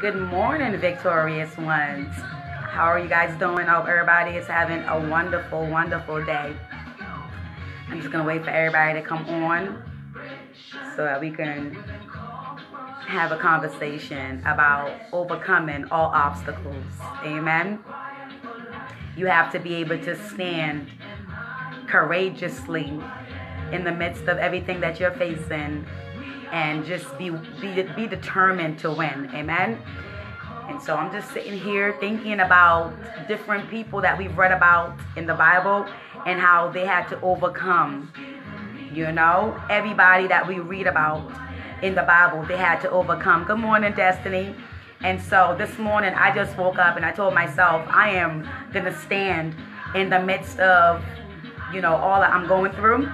Good morning, victorious ones. How are you guys doing? I hope everybody is having a wonderful, wonderful day. I'm just gonna wait for everybody to come on so that we can have a conversation about overcoming all obstacles. Amen. You have to be able to stand courageously in the midst of everything that you're facing and just be be, be determined to win. Amen. And so I'm just sitting here thinking about different people that we've read about in the Bible and how they had to overcome. You know, everybody that we read about in the Bible, they had to overcome. Good morning, Destiny. And so this morning I just woke up and I told myself I am going to stand in the midst of, you know, all that I'm going through.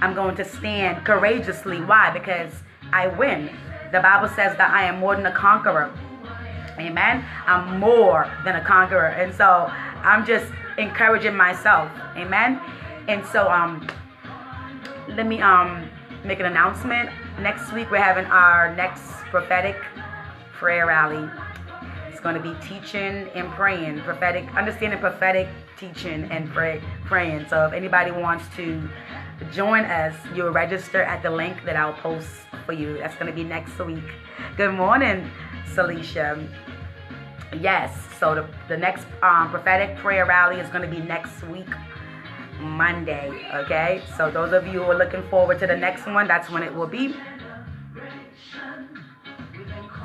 I'm going to stand courageously. Why? Because I win. The Bible says that I am more than a conqueror. Amen. I'm more than a conqueror. And so I'm just encouraging myself. Amen. And so um let me um make an announcement. Next week we're having our next prophetic prayer rally. It's going to be teaching and praying, prophetic, understanding prophetic teaching and pray, praying. So if anybody wants to join us, you'll register at the link that I'll post for you. That's going to be next week. Good morning, Celicia. Yes, so the, the next um, prophetic prayer rally is going to be next week, Monday. Okay, so those of you who are looking forward to the next one, that's when it will be.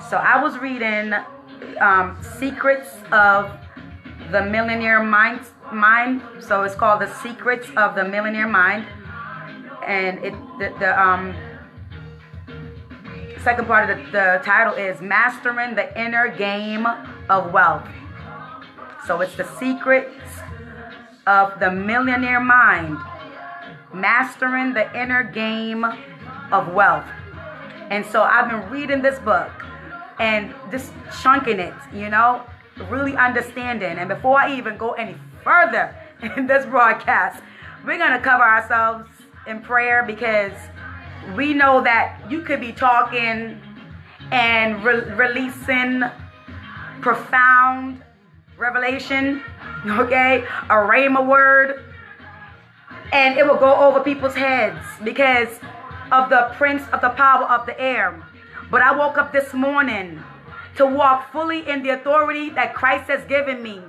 So I was reading um, Secrets of the Millionaire Mind. Mind. So it's called The Secrets of the Millionaire Mind, and it the, the um second part of the, the title is Mastering the Inner Game of Wealth. So it's the secrets of the millionaire mind, mastering the inner game of wealth. And so I've been reading this book and just chunking it, you know, really understanding. And before I even go any further in this broadcast, we're going to cover ourselves in prayer because we know that you could be talking and re- releasing profound revelation, okay? A rhema word. And it will go over people's heads because of the prince of the power of the air. But I woke up this morning to walk fully in the authority that Christ has given me.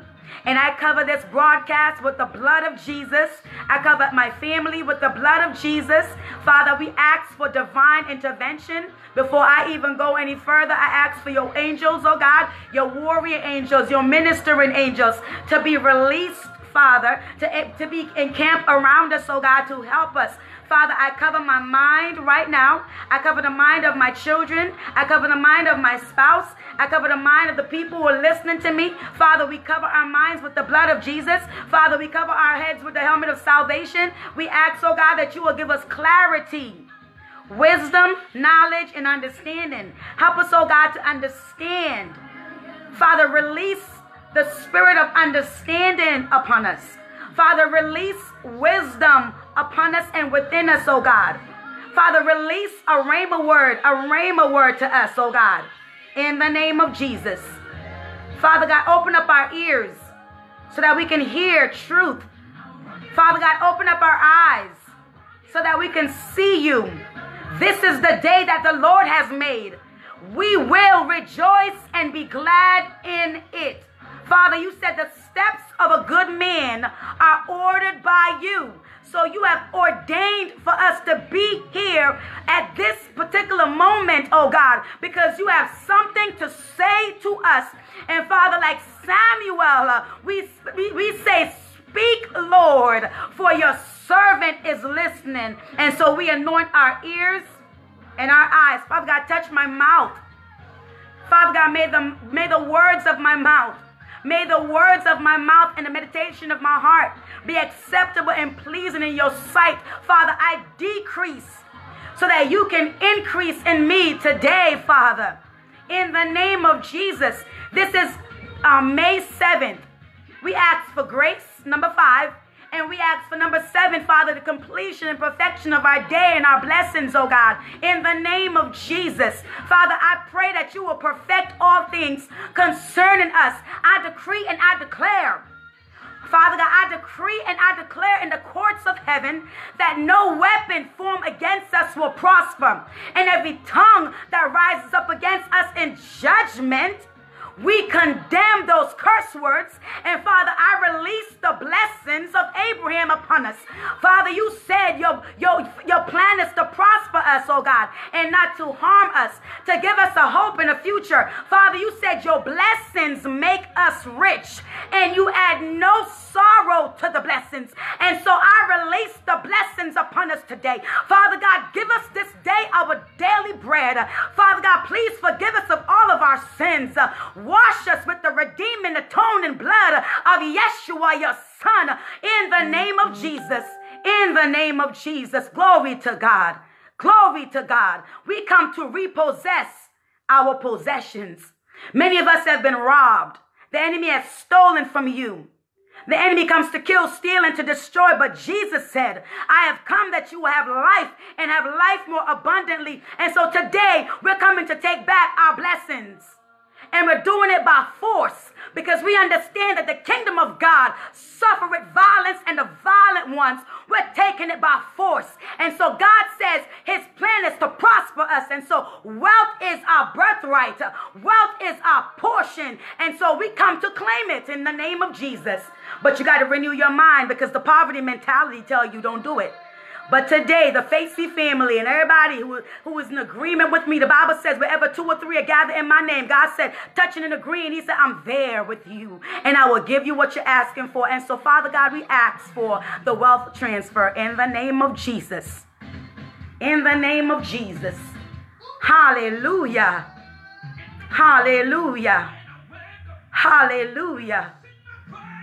And I cover this broadcast with the blood of Jesus. I cover my family with the blood of Jesus. Father, we ask for divine intervention. Before I even go any further, I ask for your angels, oh God, your warrior angels, your ministering angels to be released, Father, to, to be encamped around us, oh God, to help us Father, I cover my mind right now. I cover the mind of my children. I cover the mind of my spouse. I cover the mind of the people who are listening to me. Father, we cover our minds with the blood of Jesus. Father, we cover our heads with the helmet of salvation. We ask, oh God, that you will give us clarity wisdom, knowledge, and understanding. Help us, oh God, to understand. Father, release the spirit of understanding upon us. Father, release wisdom upon us and within us, oh God. Father, release a rhema word, a rhema word to us, oh God, in the name of Jesus. Father God, open up our ears so that we can hear truth. Father God, open up our eyes so that we can see you. This is the day that the Lord has made. We will rejoice and be glad in it. Father, you said the steps of a good man are ordered by you. So you have ordained for us to be here at this particular moment, oh God, because you have something to say to us. And Father, like Samuel, uh, we, we, we say, Speak, Lord, for your servant is listening. And so we anoint our ears and our eyes. Father God, touch my mouth. Father God, may the, may the words of my mouth May the words of my mouth and the meditation of my heart be acceptable and pleasing in your sight. Father, I decrease so that you can increase in me today, Father. In the name of Jesus. This is um, May 7th. We ask for grace, number five, And we ask for number seven, Father, the completion and perfection of our day and our blessings, oh God. In the name of Jesus. Father, I pray that you will perfect all things concerning us. I decree and I declare Father God, I decree and I declare in the courts of heaven that no weapon formed against us will prosper, and every tongue that rises up against us in judgment we condemn those curse words. And Father, I release the blessings of Abraham upon us. Father, you said your, your, your plan is to prosper us, oh God, and not to harm us, to give us a hope in the future. Father, you said your blessings make us rich, and you add no sorrow to the blessings. And so I release the blessings upon us today. Father God, give us this day our daily bread. Father God, please forgive us of all of our sins. Wash us with the redeeming, atoning blood of Yeshua, your Son, in the name of Jesus. In the name of Jesus. Glory to God. Glory to God. We come to repossess our possessions. Many of us have been robbed. The enemy has stolen from you. The enemy comes to kill, steal, and to destroy. But Jesus said, I have come that you will have life and have life more abundantly. And so today we're coming to take back our blessings and we're doing it by force because we understand that the kingdom of God suffereth violence and the violent ones, we're taking it by force. And so God says his plan is to prosper us. And so wealth is our birthright, wealth is our portion. And so we come to claim it in the name of Jesus. But you got to renew your mind because the poverty mentality tell you don't do it. But today, the Facey family and everybody who, who is in agreement with me, the Bible says, wherever two or three are gathered in my name, God said, touching and agreeing, He said, I'm there with you and I will give you what you're asking for. And so, Father God, we ask for the wealth transfer in the name of Jesus. In the name of Jesus. Hallelujah. Hallelujah. Hallelujah.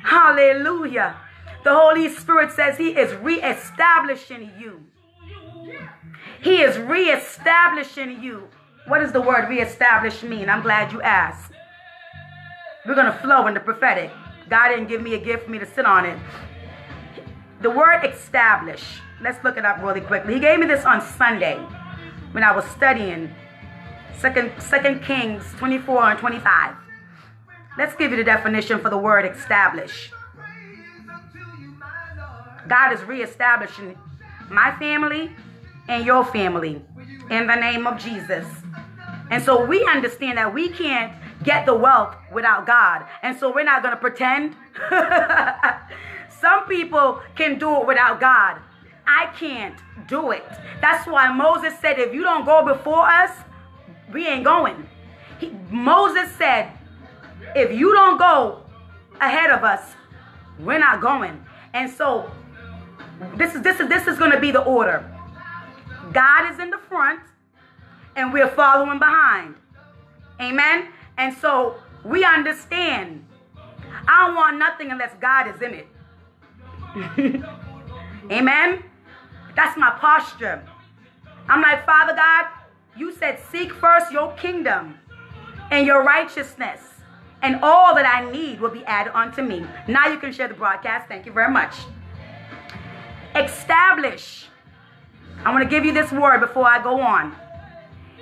Hallelujah. The Holy Spirit says He is reestablishing you. He is reestablishing you. What does the word reestablish mean? I'm glad you asked. We're going to flow in the prophetic. God didn't give me a gift for me to sit on it. The word establish, let's look it up really quickly. He gave me this on Sunday when I was studying Second, Second Kings 24 and 25. Let's give you the definition for the word establish. God is reestablishing my family and your family in the name of Jesus. And so we understand that we can't get the wealth without God. And so we're not going to pretend. Some people can do it without God. I can't do it. That's why Moses said, if you don't go before us, we ain't going. He, Moses said, if you don't go ahead of us, we're not going. And so this is this is this is going to be the order. God is in the front and we're following behind. Amen. And so we understand. I don't want nothing unless God is in it. Amen. That's my posture. I'm like, Father God, you said, seek first your kingdom and your righteousness, and all that I need will be added unto me. Now you can share the broadcast. Thank you very much. Establish. I want to give you this word before I go on.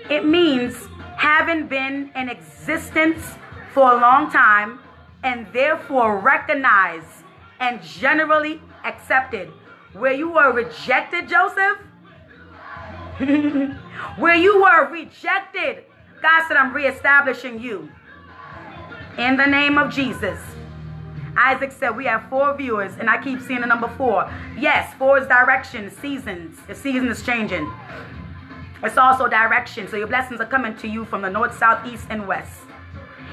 It means having been in existence for a long time and therefore recognized and generally accepted. Where you were rejected, Joseph, where you were rejected, God said, I'm reestablishing you. In the name of Jesus. Isaac said we have four viewers, and I keep seeing the number four. Yes, four is direction, seasons. The season is changing. It's also direction. So your blessings are coming to you from the north, south, east, and west.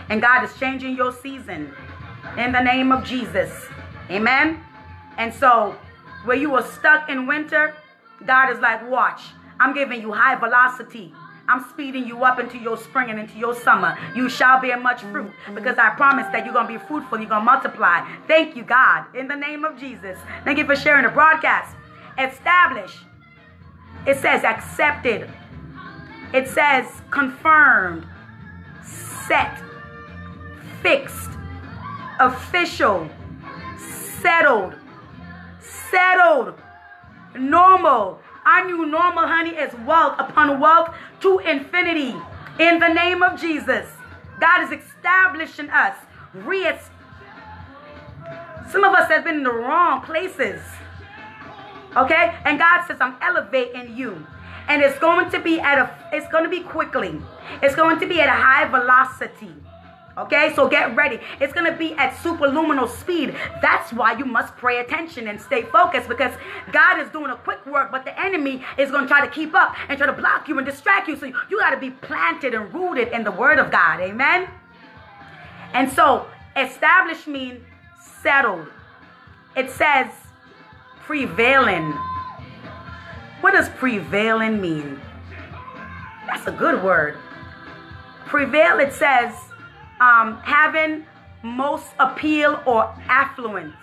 And God is changing your season in the name of Jesus. Amen. And so where you were stuck in winter, God is like, watch, I'm giving you high velocity I'm speeding you up into your spring and into your summer. You shall bear much fruit because I promise that you're going to be fruitful. You're going to multiply. Thank you, God, in the name of Jesus. Thank you for sharing the broadcast. Establish. It says accepted. It says confirmed, set, fixed, official, settled, settled, normal. Our new normal, honey, is wealth upon wealth to infinity. In the name of Jesus, God is establishing us. Re- Some of us have been in the wrong places. Okay? And God says, I'm elevating you. And it's going to be at a it's going to be quickly. It's going to be at a high velocity. Okay, so get ready. It's to be at superluminal speed. That's why you must pay attention and stay focused because God is doing a quick work, but the enemy is to try to keep up and try to block you and distract you. So you got to be planted and rooted in the word of God. Amen. And so, established means settled. It says prevailing. What does prevailing mean? That's a good word. Prevail, it says, um, having most appeal or affluence.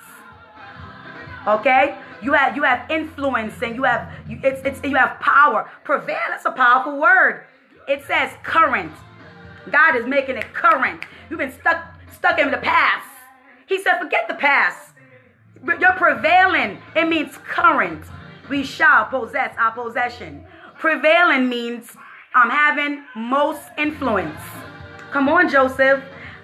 Okay, you have you have influence and you have you, it's, it's you have power. Prevail is a powerful word. It says current. God is making it current. You've been stuck stuck in the past. He said, forget the past. You're prevailing. It means current. We shall possess our possession. Prevailing means I'm um, having most influence. Come on, Joseph.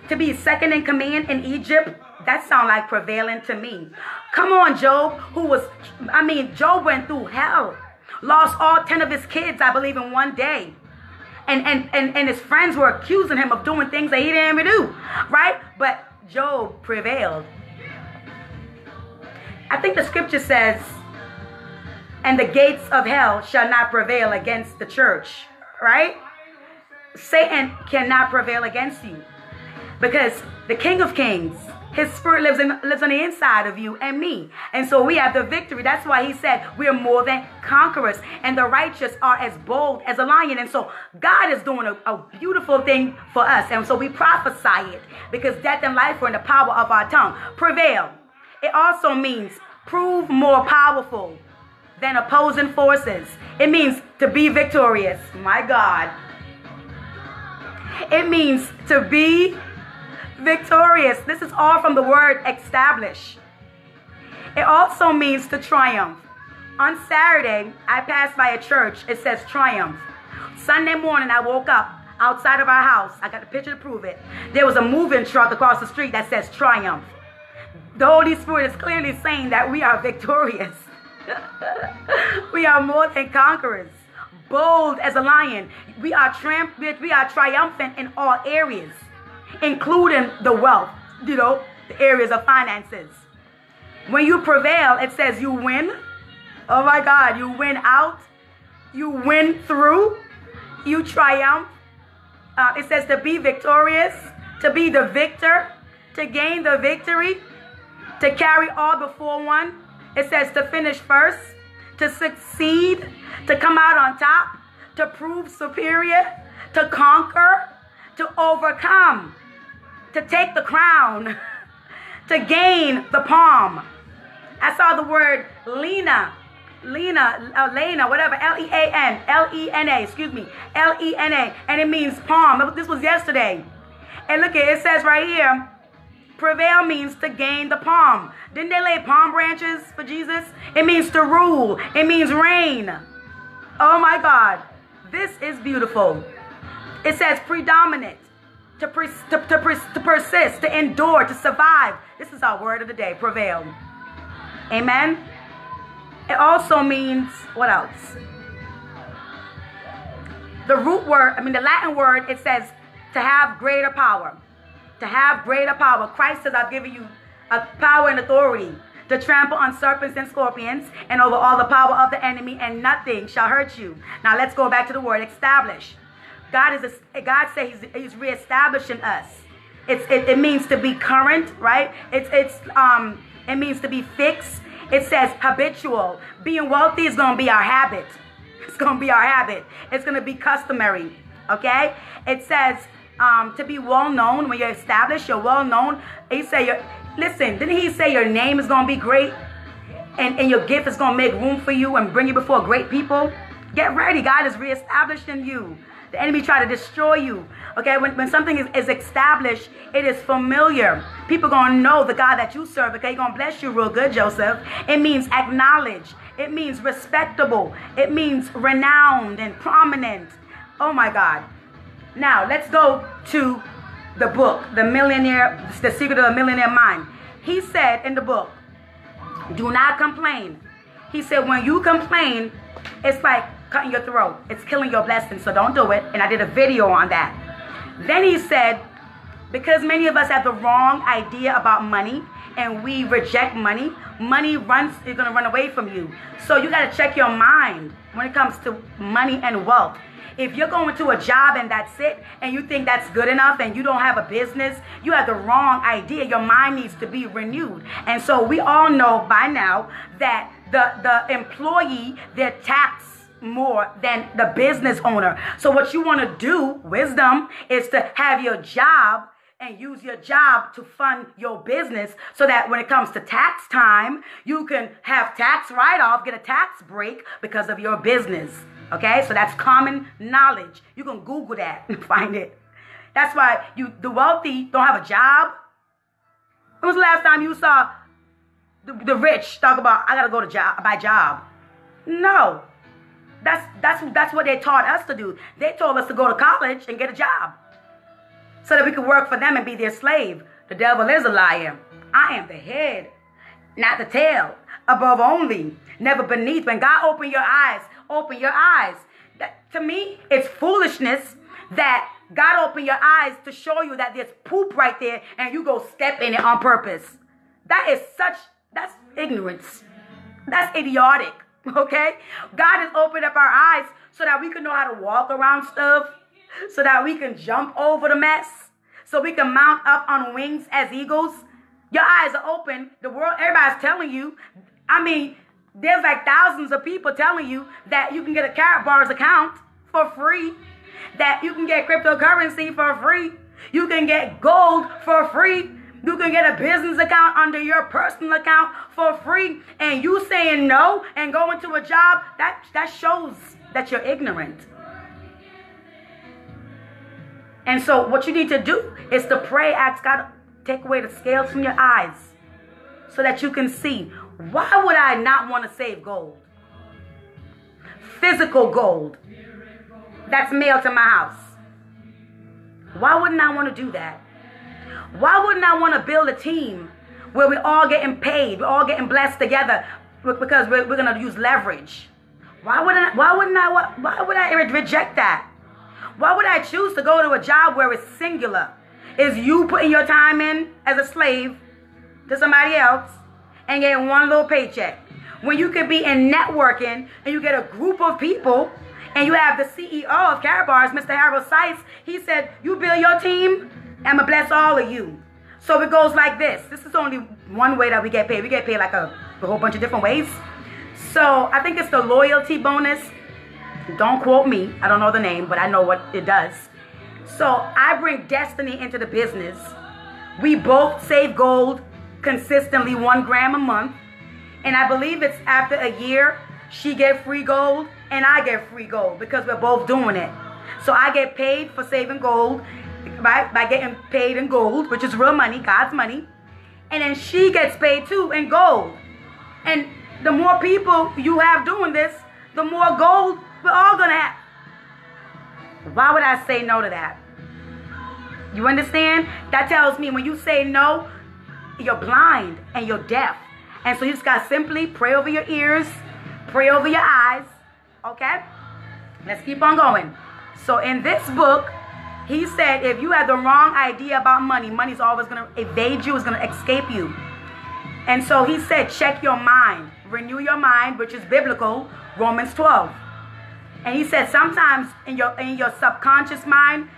To be second in command in Egypt, that sounds like prevailing to me. Come on, Job, who was, I mean, Job went through hell. Lost all 10 of his kids, I believe, in one day. And, and, and, and his friends were accusing him of doing things that he didn't even do, right? But Job prevailed. I think the scripture says, and the gates of hell shall not prevail against the church, right? Satan cannot prevail against you because the King of Kings, his spirit lives in lives on the inside of you and me. And so we have the victory. That's why he said we are more than conquerors. And the righteous are as bold as a lion. And so God is doing a, a beautiful thing for us. And so we prophesy it because death and life are in the power of our tongue. Prevail. It also means prove more powerful than opposing forces. It means to be victorious. My God. It means to be victorious. This is all from the word establish. It also means to triumph. On Saturday, I passed by a church. It says triumph. Sunday morning, I woke up outside of our house. I got a picture to prove it. There was a moving truck across the street that says triumph. The Holy Spirit is clearly saying that we are victorious. we are more than conquerors. Bold as a lion. We are tramp- we are triumphant in all areas, including the wealth, you know, the areas of finances. When you prevail, it says you win. Oh my God, you win out. You win through. You triumph. Uh, it says to be victorious, to be the victor, to gain the victory, to carry all before one. It says to finish first, to succeed, to come out on top, to prove superior, to conquer, to overcome, to take the crown, to gain the palm. I saw the word Lena, Lena, uh, Lena, whatever, L E A N, L E N A, excuse me, L E N A, and it means palm. This was yesterday. And look at it, it says right here, Prevail means to gain the palm. Didn't they lay palm branches for Jesus? It means to rule, it means reign. Oh my God. This is beautiful. It says predominant, to, pre- to, to, to persist, to endure, to survive. This is our word of the day prevail. Amen. It also means what else? The root word, I mean, the Latin word, it says to have greater power to have greater power. Christ says, I've given you a power and authority to trample on serpents and scorpions and over all the power of the enemy, and nothing shall hurt you. Now let's go back to the word establish. God is a, God says he's, he's reestablishing us. It's it, it means to be current, right? It's it's um it means to be fixed. It says habitual. Being wealthy is gonna be our habit. It's gonna be our habit. It's gonna be customary. Okay? It says um, to be well known. When you're established, you're well known. He you're, listen, didn't he say your name is going to be great? And, and your gift is going to make room for you and bring you before great people? Get ready. God is reestablishing you. The enemy try to destroy you. Okay, when, when something is, is established, it is familiar. People gonna know the God that you serve. Okay, He gonna bless you real good, Joseph. It means acknowledge. It means respectable. It means renowned and prominent. Oh my God. Now let's go to the book, The Millionaire, The Secret of a Millionaire Mind. He said in the book, do not complain. He said, when you complain, it's like cutting your throat. It's killing your blessing, so don't do it. And I did a video on that. Then he said, because many of us have the wrong idea about money and we reject money, money runs is gonna run away from you. So you gotta check your mind when it comes to money and wealth. If you're going to a job and that's it, and you think that's good enough and you don't have a business, you have the wrong idea. Your mind needs to be renewed. And so we all know by now that the, the employee, they're taxed more than the business owner. So what you want to do, wisdom, is to have your job and use your job to fund your business so that when it comes to tax time, you can have tax write off, get a tax break because of your business. Okay, so that's common knowledge. You can Google that and find it. That's why you the wealthy don't have a job. When was the last time you saw the, the rich talk about I gotta go to job by job? No. That's that's that's what they taught us to do. They told us to go to college and get a job. So that we could work for them and be their slave. The devil is a liar. I am the head, not the tail, above only, never beneath. When God opened your eyes, open your eyes. That, to me, it's foolishness that God opened your eyes to show you that there's poop right there and you go step in it on purpose. That is such, that's ignorance. That's idiotic, okay? God has opened up our eyes so that we can know how to walk around stuff, so that we can jump over the mess, so we can mount up on wings as eagles. Your eyes are open. The world, everybody's telling you. I mean, there's like thousands of people telling you that you can get a Karatbars account for free, that you can get cryptocurrency for free, you can get gold for free, you can get a business account under your personal account for free, and you saying no and going to a job, that, that shows that you're ignorant. And so, what you need to do is to pray, ask God, take away the scales from your eyes so that you can see why would I not want to save gold? Physical gold that's mailed to my house. Why wouldn't I want to do that? Why wouldn't I want to build a team where we're all getting paid, we're all getting blessed together because we're, we're going to use leverage? Why wouldn't I, why wouldn't I why would I reject that? Why would I choose to go to a job where it's singular? Is you putting your time in as a slave to somebody else and get one little paycheck. When you could be in networking and you get a group of people and you have the CEO of Karatbars, Mr. Harold Sykes, he said, You build your team, I'm going to bless all of you. So it goes like this. This is only one way that we get paid. We get paid like a, a whole bunch of different ways. So I think it's the loyalty bonus. Don't quote me. I don't know the name, but I know what it does. So I bring destiny into the business. We both save gold consistently one gram a month. And I believe it's after a year, she get free gold and I get free gold because we're both doing it. So I get paid for saving gold by, by getting paid in gold, which is real money, God's money. And then she gets paid too in gold. And the more people you have doing this, the more gold we're all to have. Why would I say no to that? You understand? That tells me when you say no, you're blind and you're deaf. And so you just got simply pray over your ears, pray over your eyes. Okay? Let's keep on going. So in this book, he said if you have the wrong idea about money, money's always going to evade you, it's going to escape you. And so he said, check your mind, renew your mind, which is biblical, Romans 12. And he said sometimes in your in your subconscious mind,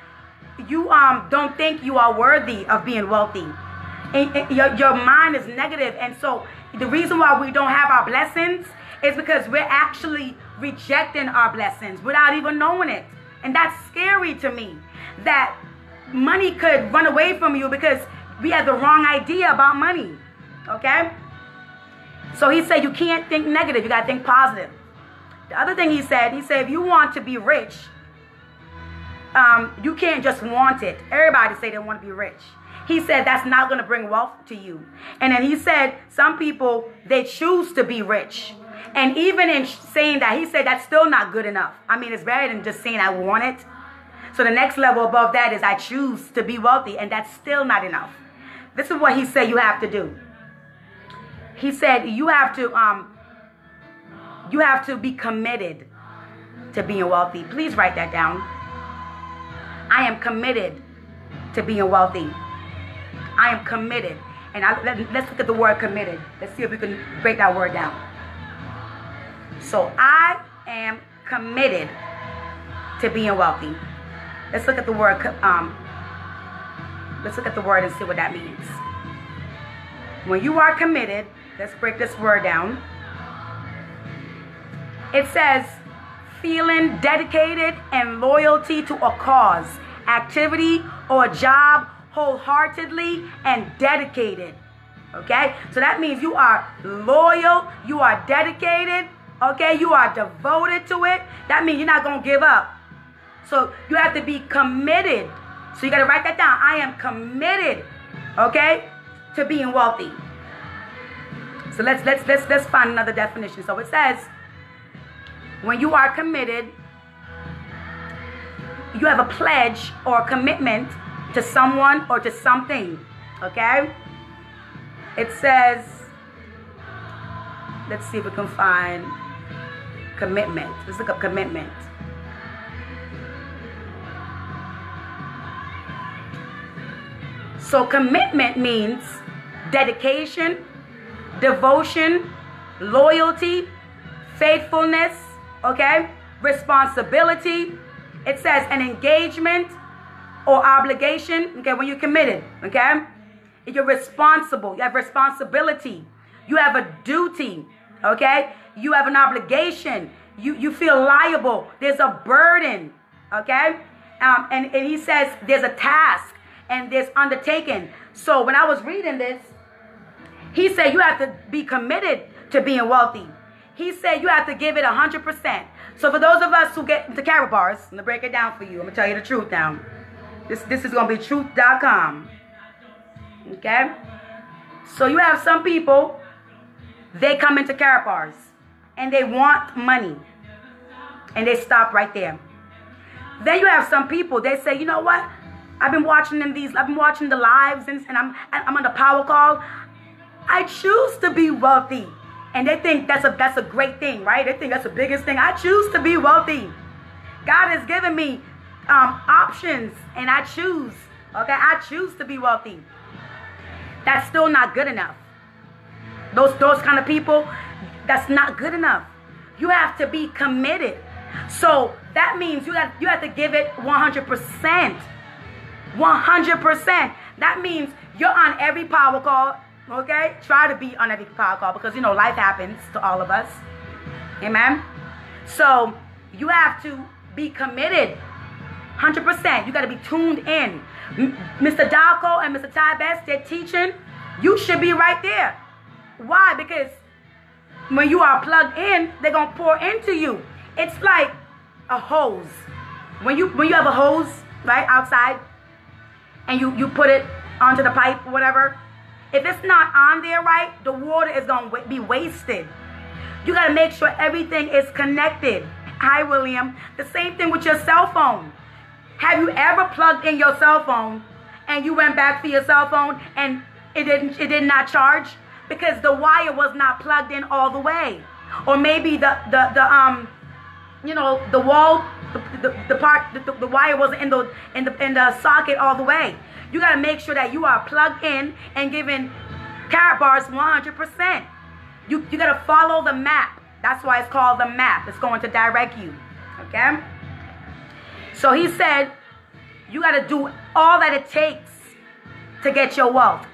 you um don't think you are worthy of being wealthy your, your mind is negative. And so the reason why we don't have our blessings is because we're actually rejecting our blessings without even knowing it. And that's scary to me that money could run away from you because we have the wrong idea about money. Okay? So he said you can't think negative, you got to think positive. The other thing he said, he said if you want to be rich, um, you can't just want it. Everybody say they want to be rich. He said that's not going to bring wealth to you. And then he said some people they choose to be rich. And even in saying that, he said that's still not good enough. I mean, it's better than just saying I want it. So the next level above that is I choose to be wealthy, and that's still not enough. This is what he said you have to do. He said you have to um you have to be committed to being wealthy. Please write that down. I am committed to being wealthy. I am committed. And I, let, us look at the word committed. Let's see if we can break that word down. So I am committed to being wealthy. Let's look at the word. Um, let's look at the word and see what that means. When you are committed, let's break this word down. It says feeling dedicated and loyalty to a cause, activity, or job wholeheartedly and dedicated. Okay? So that means you are loyal, you are dedicated, okay? You are devoted to it. That means you're not going to give up. So you have to be committed. So you got to write that down. I am committed, okay, to being wealthy. So let's let's let's let's find another definition. So it says when you are committed, you have a pledge or a commitment to someone or to something. Okay? It says, let's see if we can find commitment. Let's look up commitment. So, commitment means dedication, devotion, loyalty, faithfulness, okay? Responsibility. It says an engagement or obligation, okay, when you're committed, okay? You're responsible. You have responsibility. You have a duty, okay? You have an obligation. You, you feel liable. There's a burden, okay? Um, and, and he says there's a task and there's undertaken. So when I was reading this, he said you have to be committed to being wealthy. He said you have to give it 100%. So for those of us who get into Karatbars, I'm going to break it down for you. I'm going to tell you the truth now. This, this is going to be truth.com. Okay? So you have some people, they come into Karatbars and they want money. And they stop right there. Then you have some people, they say, you know what? I've been watching in these, I've been watching the lives and, and I'm I'm on the power call. I choose to be wealthy and they think that's a that's a great thing, right? They think that's the biggest thing. I choose to be wealthy. God has given me um, options, and I choose. Okay, I choose to be wealthy. That's still not good enough. Those those kind of people, that's not good enough. You have to be committed. So that means you have you have to give it 100%. 100%. That means you're on every power call Okay? Try to be on every power call because you know life happens to all of us. Amen. So you have to be committed. 100%. You got to be tuned in. Mr. Dalco and Mr. Ty Best, they're teaching. You should be right there. Why? Because when you are plugged in, they're gonna pour into you. It's like a hose. When you when you have a hose right outside, and you you put it onto the pipe or whatever, if it's not on there right, the water is going to be wasted. You got to make sure everything is connected. Hi, William. The same thing with your cell phone. Have you ever plugged in your cell phone and you went back for your cell phone and it didn't it did not charge because the wire was not plugged in all the way, or maybe the the the um you know the wall the, the, the part the, the wire wasn't in the in the in the socket all the way. You got to make sure that you are plugged in and giving bars 100%. You, you got to follow the map. That's why it's called the map. It's going to direct you. Okay? So he said, you got to do all that it takes to get your wealth.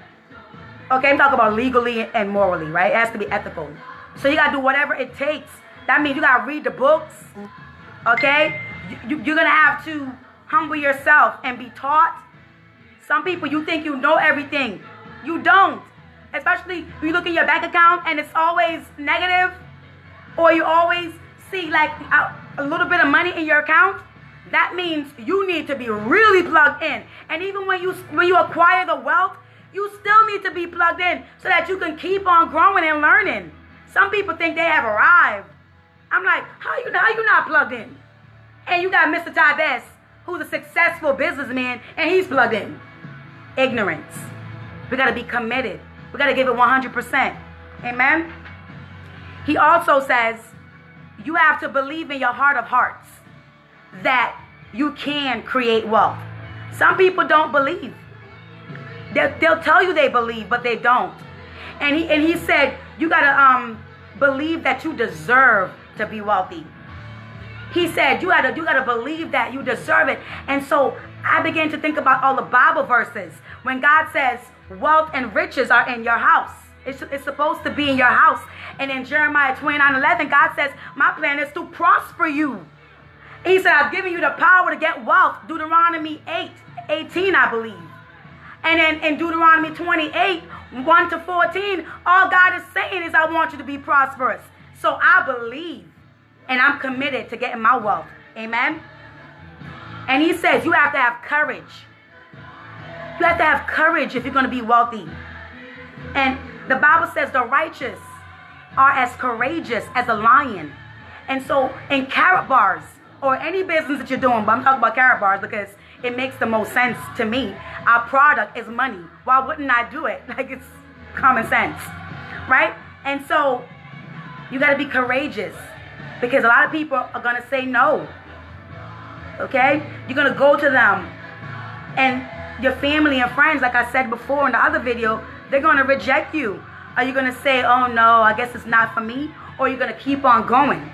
Okay, I'm talking about legally and morally, right? It has to be ethical. So you got to do whatever it takes. That means you got to read the books. Okay? You, you're going to have to humble yourself and be taught some people, you think you know everything. You don't. Especially you look at your bank account and it's always negative, or you always see like a, a little bit of money in your account. That means you need to be really plugged in. And even when you when you acquire the wealth, you still need to be plugged in so that you can keep on growing and learning. Some people think they have arrived. I'm like, how you how you not plugged in? And you got Mr. Tybes, who's a successful businessman, and he's plugged in. Ignorance. We got to be committed. We got to give it 100%. Amen. He also says, you have to believe in your heart of hearts that you can create wealth. Some people don't believe. They'll, they'll tell you they believe, but they don't. And he and he said, you gotta um believe that you deserve to be wealthy. He said, you gotta you gotta believe that you deserve it. And so I began to think about all the Bible verses when God says, wealth and riches are in your house. It's, it's supposed to be in your house. And in Jeremiah 29 11, God says, My plan is to prosper you. He said, I've given you the power to get wealth. Deuteronomy 8 18, I believe. And then in Deuteronomy 28 1 to 14, all God is saying is, I want you to be prosperous. So I believe and I'm committed to getting my wealth. Amen. And he says, You have to have courage. You have to have courage if you're going to be wealthy. And the Bible says the righteous are as courageous as a lion. And so in Karatbars or any business that you're doing, but I'm talking about Karatbars because it makes the most sense to me. Our product is money. Why wouldn't I do it? Like it's common sense, right? And so you got to be courageous because a lot of people are going to say no. Okay? You're going to go to them and your family and friends, like I said before in the other video, they're going to reject you. Are you going to say, oh no, I guess it's not for me? Or you're going to keep on going?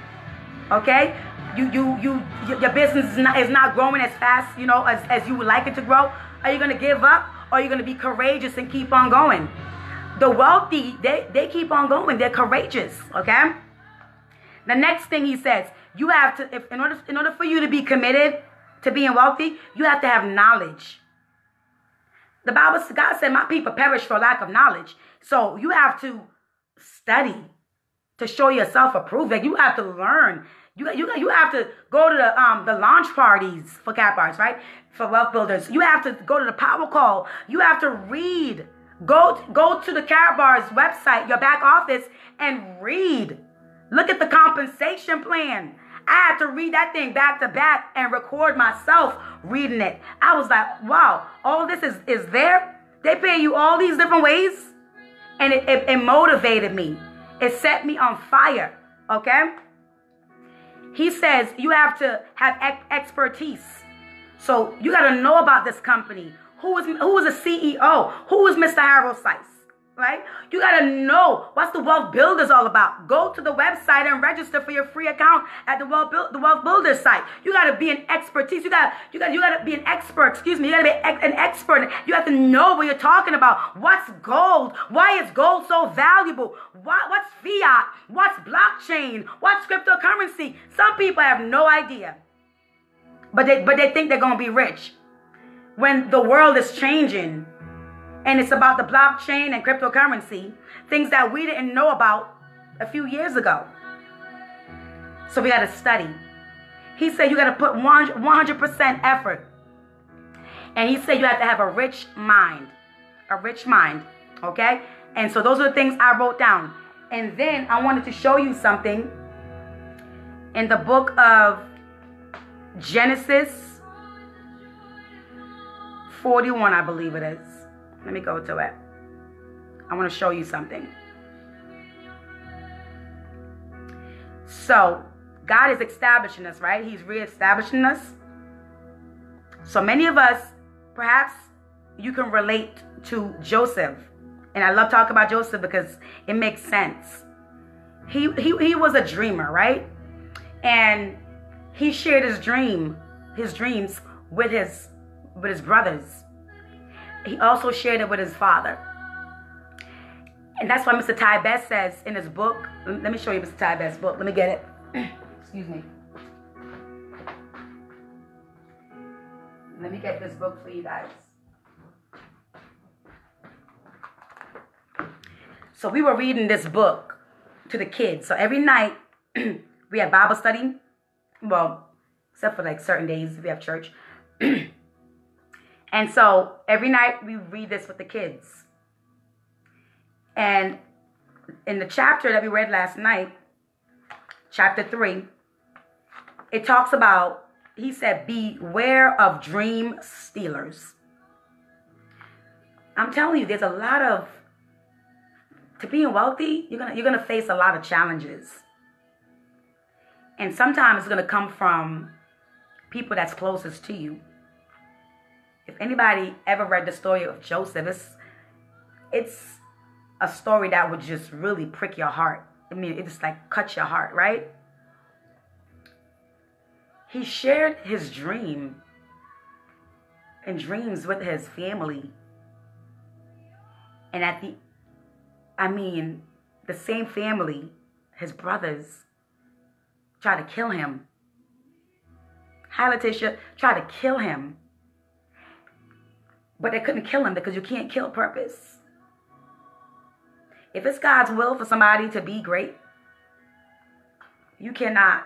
Okay? You, you, you, your business is not, is not growing as fast, you know, as, as you would like it to grow. Are you going to give up? Or are you going to be courageous and keep on going? The wealthy, they, they keep on going. They're courageous, okay? The next thing he says, you have to, if in order, in order for you to be committed to being wealthy, you have to have knowledge. The Bible, God said, My people perish for lack of knowledge. So you have to study to show yourself approved. Like you have to learn. You, you, you have to go to the um the launch parties for Karatbars, right? For wealth builders. You have to go to the power call. You have to read. Go go to the Karatbars website, your back office, and read. Look at the compensation plan. I had to read that thing back to back and record myself reading it. I was like, wow, all this is, is there? They pay you all these different ways? And it, it, it motivated me. It set me on fire. Okay? He says you have to have ex- expertise. So you got to know about this company. Who is who is a CEO? Who is Mr. Harald Seiz? Right? You got to know what's the Wealth Builders all about. Go to the website and register for your free account at the Wealth the Wealth Builders site. You got to be an expertise. You got you got you got to be an expert. Excuse me. You got to be an expert. You have to know what you're talking about. What's gold? Why is gold so valuable? What what's fiat? What's blockchain? What's cryptocurrency? Some people have no idea. But they but they think they're to be rich. When the world is changing, and it's about the blockchain and cryptocurrency, things that we didn't know about a few years ago. So we got to study. He said you got to put 100% effort. And he said you have to have a rich mind. A rich mind. Okay? And so those are the things I wrote down. And then I wanted to show you something in the book of Genesis 41, I believe it is. Let me go to it. I want to show you something. So, God is establishing us, right? He's reestablishing us. So many of us, perhaps you can relate to Joseph. And I love talking about Joseph because it makes sense. He, he, he was a dreamer, right? And he shared his dream, his dreams with his with his brothers he also shared it with his father. And that's why Mr. Tybes says in his book, let me show you Mr. Tybes' book. Let me get it. Excuse me. Let me get this book for you guys. So we were reading this book to the kids. So every night we had Bible study. Well, except for like certain days we have church. and so every night we read this with the kids. And in the chapter that we read last night, chapter 3, it talks about, he said, beware of dream stealers. I'm telling you, there's a lot of to being wealthy, you're gonna you're gonna face a lot of challenges. And sometimes it's gonna come from people that's closest to you. If anybody ever read the story of Joseph, it's it's a story that would just really prick your heart. I mean, it just like cut your heart, right? He shared his dream and dreams with his family. And at the, I mean, the same family, his brothers, tried to kill him. Hi, Letitia, tried to kill him. But they couldn't kill him because you can't kill purpose. If it's God's will for somebody to be great, you cannot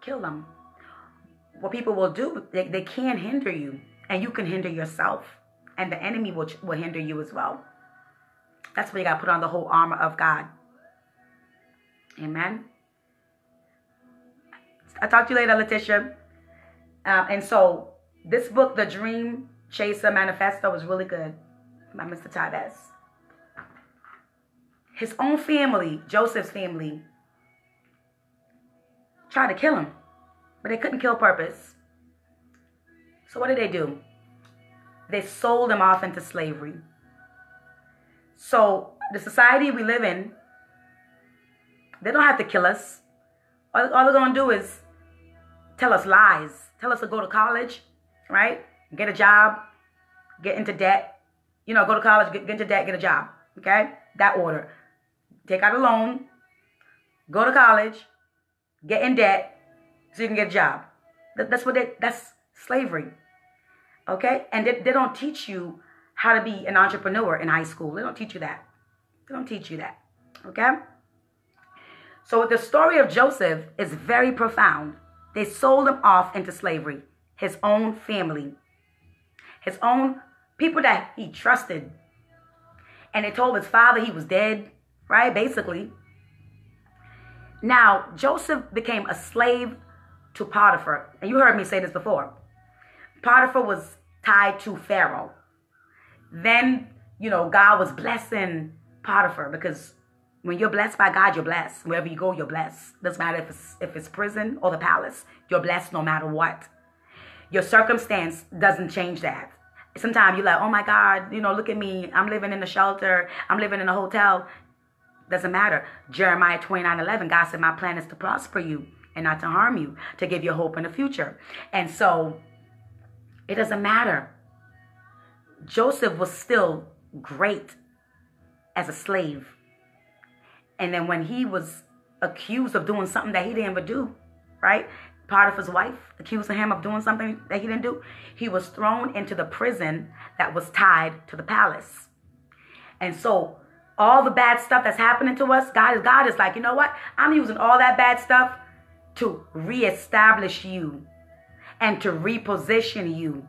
kill them. What people will do, they, they can hinder you, and you can hinder yourself, and the enemy will, will hinder you as well. That's why you got to put on the whole armor of God. Amen. I'll talk to you later, Letitia. Um, and so, this book, The Dream Chaser Manifesto, was really good by Mr. Tybes his own family, Joseph's family, tried to kill him, but they couldn't kill purpose. So what did they do? They sold him off into slavery. So the society we live in, they don't have to kill us. All, all they're going to do is tell us lies, tell us to go to college, right? Get a job, get into debt. You know, go to college, get, get into debt, get a job. Okay? That order take out a loan, go to college, get in debt so you can get a job. That, that's what they, that's slavery. Okay? And they, they don't teach you how to be an entrepreneur in high school. They don't teach you that. They don't teach you that. Okay? So the story of Joseph is very profound. They sold him off into slavery, his own family, his own people that he trusted. And they told his father he was dead right? Basically. Now, Joseph became a slave to Potiphar. And you heard me say this before. Potiphar was tied to Pharaoh. Then, you know, God was blessing Potiphar because when you're blessed by God, you're blessed. Wherever you go, you're blessed. Doesn't matter if it's if it's prison or the palace. You're blessed no matter what. Your circumstance doesn't change that. Sometimes you're like, oh my God, you know, look at me. I'm living in a shelter. I'm living in a hotel. Doesn't matter. Jeremiah 29 11, God said, My plan is to prosper you and not to harm you, to give you hope in the future. And so it doesn't matter. Joseph was still great as a slave. And then when he was accused of doing something that he didn't do, right? Potiphar's wife accusing him of doing something that he didn't do. He was thrown into the prison that was tied to the palace. And so all the bad stuff that's happening to us, God is God is like, you know what? I'm using all that bad stuff to reestablish you and to reposition you.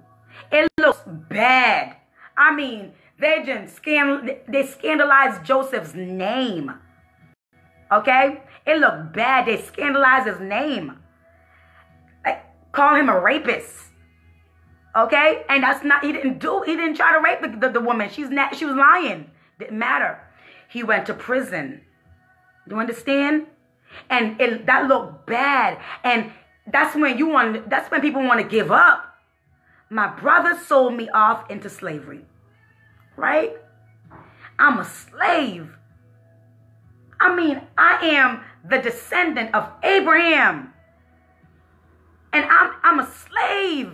It looks bad. I mean, they just scandal they scandalized Joseph's name. Okay? It looked bad. They scandalized his name. Call him a rapist. Okay? And that's not he didn't do he didn't try to rape the, the, the woman. She's not she was lying. Didn't matter. He went to prison. You understand? And it, that looked bad. And that's when you want, that's when people want to give up. My brother sold me off into slavery. Right? I'm a slave. I mean, I am the descendant of Abraham. And I'm I'm a slave.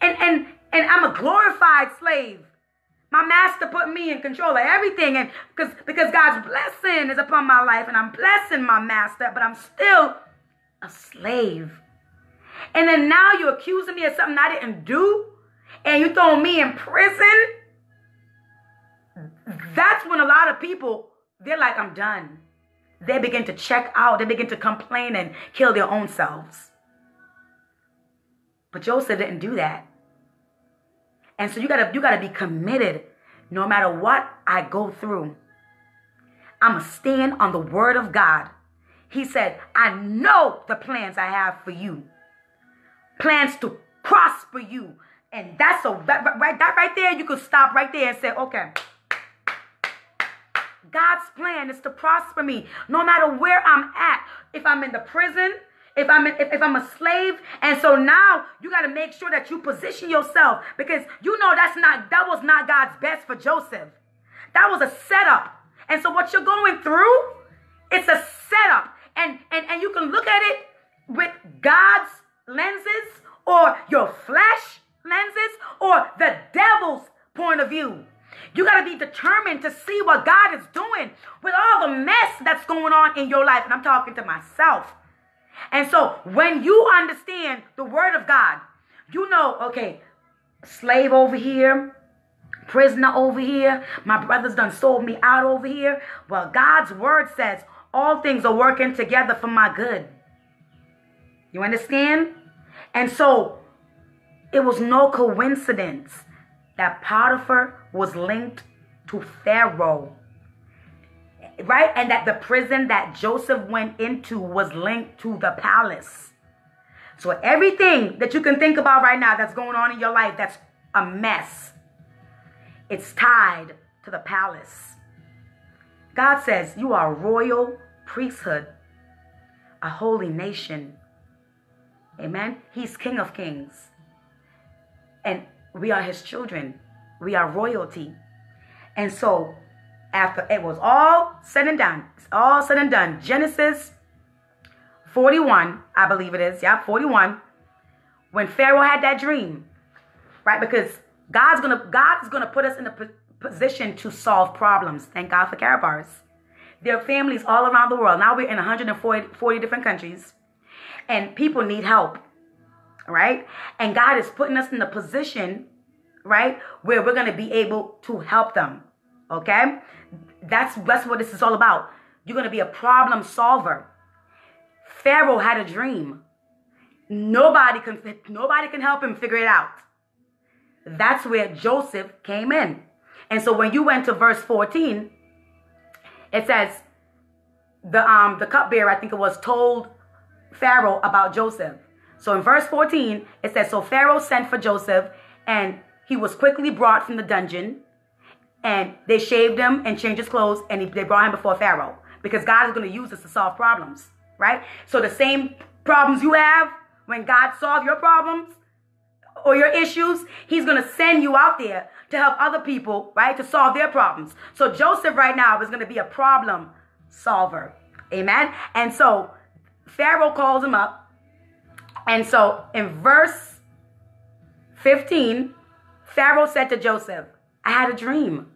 And and and I'm a glorified slave. My master put me in control of everything. And because because God's blessing is upon my life and I'm blessing my master, but I'm still a slave. And then now you're accusing me of something I didn't do, and you throw me in prison. That's when a lot of people, they're like, I'm done. They begin to check out, they begin to complain and kill their own selves. But Joseph didn't do that. And so you gotta you gotta be committed no matter what I go through. I'ma stand on the word of God. He said, I know the plans I have for you. Plans to prosper you. And that's so that, right that right there, you could stop right there and say, okay. God's plan is to prosper me no matter where I'm at. If I'm in the prison, if I'm in, if, if I'm a slave, and so now you got to make sure that you position yourself because you know that's not that was not God's best for Joseph. That was a setup. And so what you're going through, it's a setup. And and and you can look at it with God's lenses or your flesh lenses or the devil's point of view. You got to be determined to see what God is doing with all the mess that's going on in your life. And I'm talking to myself. And so when you understand the word of God, you know, okay, slave over here, prisoner over here, my brothers done sold me out over here. Well, God's word says all things are working together for my good. You understand? And so it was no coincidence that Potiphar was linked to Pharaoh. Right? And that the prison that Joseph went into was linked to the palace. So everything that you can think about right now that's going on in your life that's a mess, it's tied to the palace. God says you are a royal priesthood, a holy nation. Amen. He's King of Kings. And we are his children. We are royalty. And so, after it was all said and done, it's all said and done. Genesis 41, I believe it is. Yeah, 41. When Pharaoh had that dream, right? Because God's gonna God's gonna put us in a position to solve problems. Thank God for Karatbars. There are families all around the world. Now we're in 140 different countries, and people need help right? And God is putting us in a position, right, where we're going to be able to help them. Okay? That's that's what this is all about. You're going to be a problem solver. Pharaoh had a dream. Nobody can nobody can help him figure it out. That's where Joseph came in. And so when you went to verse 14, it says the um the cupbearer, I think it was, told Pharaoh about Joseph. So in verse 14, it says, So Pharaoh sent for Joseph, and he was quickly brought from the dungeon, and they shaved him and changed his clothes, and he, they brought him before Pharaoh. Because God is going to use this to solve problems, right? So the same problems you have, when God solves your problems or your issues, he's going to send you out there to help other people, right, to solve their problems. So Joseph right now is going to be a problem solver. Amen. And so Pharaoh calls him up and so in verse 15, Pharaoh said to Joseph, I had a dream.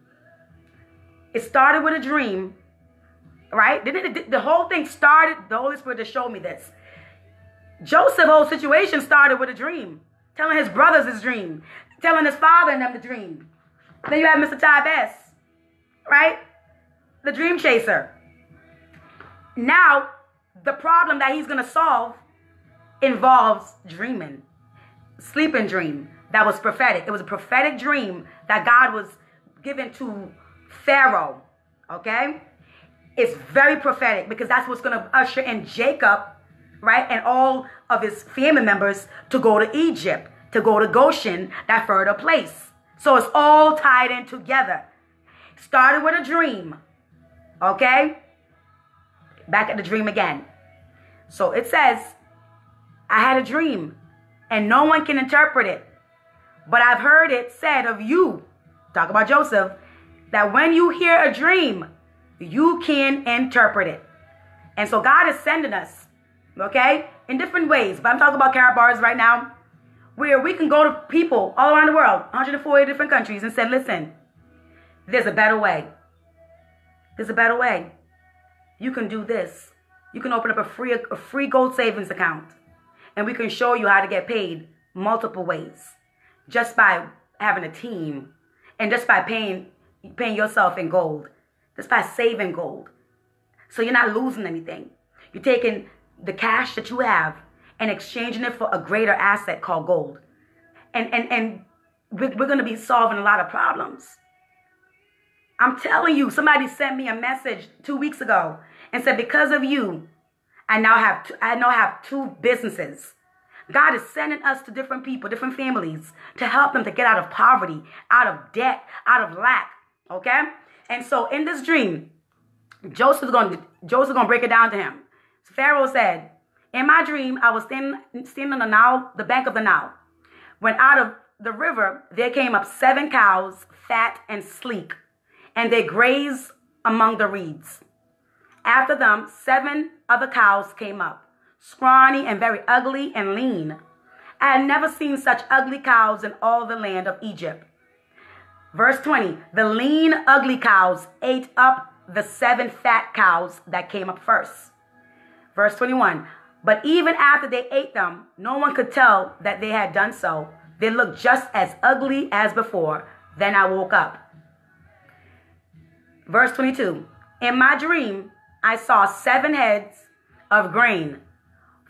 It started with a dream, right? The whole thing started, the Holy Spirit just showed me this. Joseph's whole situation started with a dream, telling his brothers his dream, telling his father and them the dream. Then you have Mr. Tybes, right? The dream chaser. Now, the problem that he's going to solve involves dreaming, sleeping dream that was prophetic. It was a prophetic dream that God was given to Pharaoh. Okay? It's very prophetic because that's what's going to usher in Jacob, right? And all of his family members to go to Egypt, to go to Goshen, that further place. So it's all tied in together. Started with a dream. Okay? Back at the dream again. So it says, I had a dream, and no one can interpret it. But I've heard it said of you, talk about Joseph, that when you hear a dream, you can interpret it. And so God is sending us, okay, in different ways. But I'm talking about Karatbars right now, where we can go to people all around the world, 140 different countries, and say, listen, there's a better way. There's a better way. You can do this. You can open up a free, a free gold savings account and we can show you how to get paid multiple ways just by having a team and just by paying paying yourself in gold, just by saving gold. So you're not losing anything. You're taking the cash that you have and exchanging it for a greater asset called gold. And and and we're, we're going to be solving a lot of problems. I'm telling you, somebody sent me a message two weeks ago and said, because of you, I now have two, I now have two businesses. God is sending us to different people, different families, to help them to get out of poverty, out of debt, out of lack. Okay? And so in this dream, Joseph's going to Joseph going to break it down to him. So Pharaoh said, "In my dream, I was standing, standing on the Nile, the bank of the Nile. When out of the river there came up seven cows, fat and sleek, and they grazed among the reeds. After them, seven other cows came up, scrawny and very ugly and lean. I had never seen such ugly cows in all the land of Egypt. Verse 20 The lean, ugly cows ate up the seven fat cows that came up first. Verse 21 But even after they ate them, no one could tell that they had done so. They looked just as ugly as before. Then I woke up. Verse 22 In my dream, I saw seven heads of grain,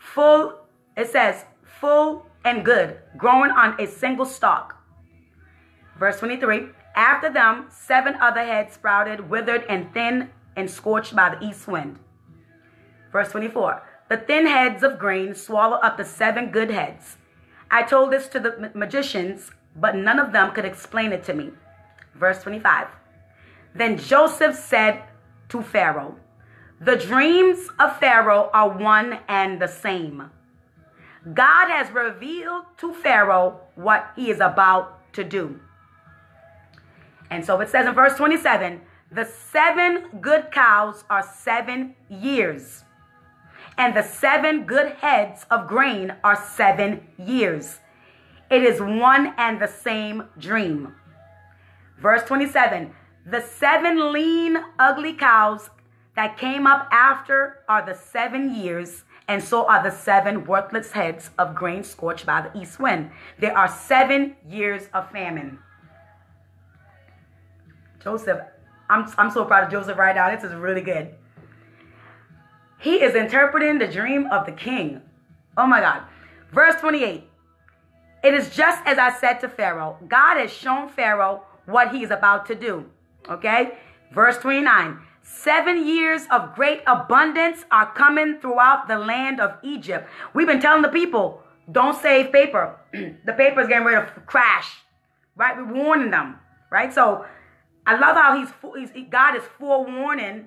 full, it says, full and good, growing on a single stalk. Verse 23 After them, seven other heads sprouted, withered and thin and scorched by the east wind. Verse 24 The thin heads of grain swallow up the seven good heads. I told this to the magicians, but none of them could explain it to me. Verse 25 Then Joseph said to Pharaoh, The dreams of Pharaoh are one and the same. God has revealed to Pharaoh what he is about to do. And so it says in verse 27 the seven good cows are seven years, and the seven good heads of grain are seven years. It is one and the same dream. Verse 27 The seven lean, ugly cows that came up after are the seven years, and so are the seven worthless heads of grain scorched by the east wind. There are seven years of famine. Joseph, I'm, I'm so proud of Joseph right now. This is really good. He is interpreting the dream of the king. Oh my God. Verse 28. It is just as I said to Pharaoh. God has shown Pharaoh what he is about to do. Okay? Verse 29. Seven years of great abundance are coming throughout the land of Egypt. We've been telling the people, don't save paper. the paper is getting ready to crash. Right? We're warning them. Right? So I love how he's, he's God is forewarning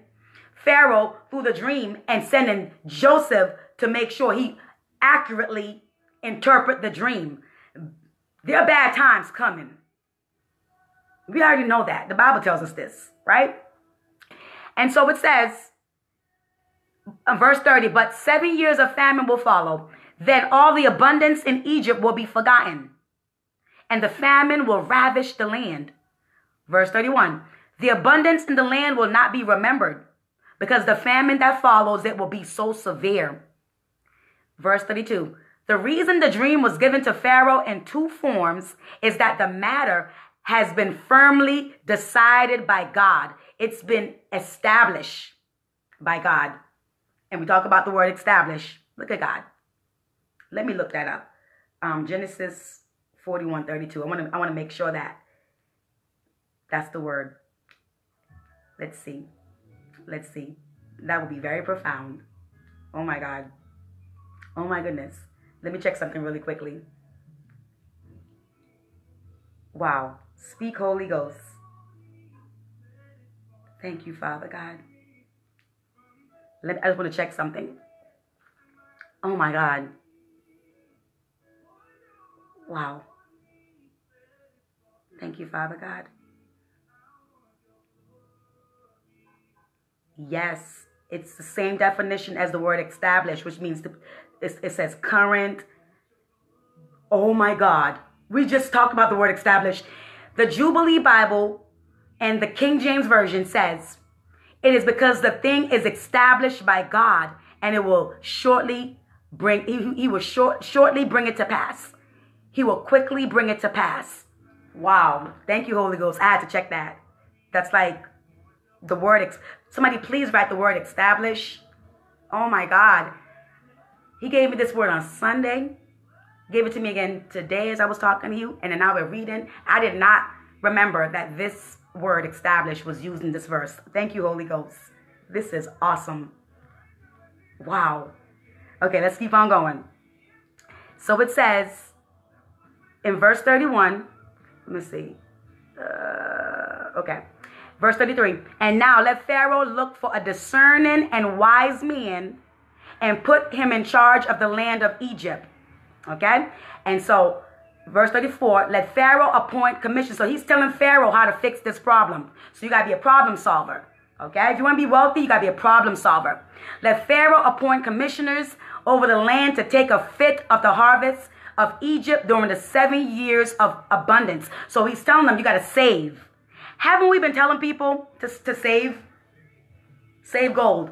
Pharaoh through the dream and sending Joseph to make sure he accurately interpret the dream. There are bad times coming. We already know that. The Bible tells us this, right? And so it says, uh, verse 30, but seven years of famine will follow. Then all the abundance in Egypt will be forgotten, and the famine will ravish the land. Verse 31, the abundance in the land will not be remembered, because the famine that follows it will be so severe. Verse 32, the reason the dream was given to Pharaoh in two forms is that the matter has been firmly decided by God. It's been established by God. And we talk about the word establish. Look at God. Let me look that up. Um, Genesis 41 32. I want to I want to make sure that that's the word. Let's see. Let's see. That would be very profound. Oh my God. Oh my goodness. Let me check something really quickly. Wow. Speak, Holy Ghost. Thank you, Father God. Let, I just want to check something. Oh my God. Wow. Thank you, Father God. Yes, it's the same definition as the word established, which means it, it says current. Oh my God. We just talked about the word established. The Jubilee Bible and the King James Version says, it is because the thing is established by God and it will shortly bring, he, he will short, shortly bring it to pass. He will quickly bring it to pass. Wow. Thank you, Holy Ghost. I had to check that. That's like, the word, somebody please write the word establish. Oh my God. He gave me this word on Sunday. Gave it to me again today as I was talking to you. And then I was reading. I did not remember that this word established was used in this verse. Thank you, Holy Ghost. This is awesome. Wow. Okay, let's keep on going. So it says in verse 31, let me see. Uh, okay. Verse 33. And now let Pharaoh look for a discerning and wise man and put him in charge of the land of Egypt. Okay? And so, verse 34, let Pharaoh appoint commissioners. So he's telling Pharaoh how to fix this problem. So you got to be a problem solver. Okay? If you want to be wealthy, you got to be a problem solver. Let Pharaoh appoint commissioners over the land to take a fifth of the harvest of Egypt during the seven years of abundance. So he's telling them you got to save. Haven't we been telling people to, to save? Save gold.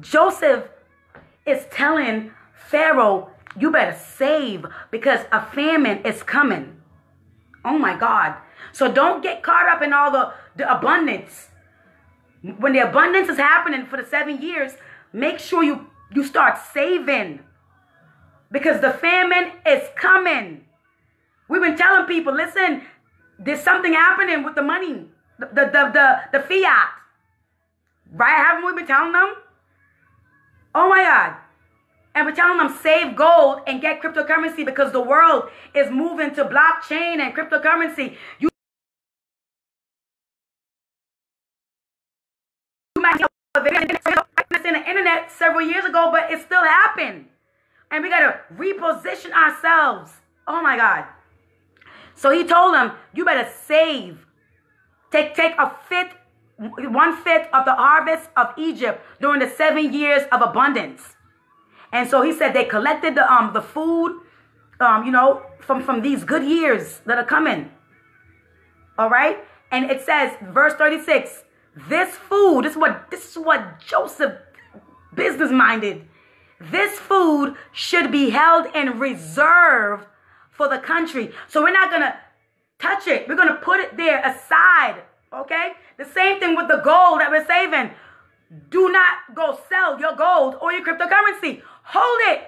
Joseph is telling Pharaoh, you better save because a famine is coming. Oh my God. So don't get caught up in all the, the abundance. When the abundance is happening for the seven years, make sure you, you start saving because the famine is coming. We've been telling people, listen, there's something happening with the money, the, the, the, the, the fiat. Right? Haven't we been telling them? Oh my God. And we're telling them save gold and get cryptocurrency because the world is moving to blockchain and cryptocurrency. You might in the internet several years ago, but it still happened. And we got to reposition ourselves. Oh my God. So he told them, you better save. Take, take a fifth, one fifth of the harvest of Egypt during the seven years of abundance. And so he said they collected the um the food, um, you know, from, from these good years that are coming. All right? And it says, verse 36, this food, this is what this is what Joseph business minded. This food should be held in reserve for the country. So we're not gonna touch it. We're gonna put it there aside. Okay? The same thing with the gold that we're saving. Do not go sell your gold or your cryptocurrency. Hold it.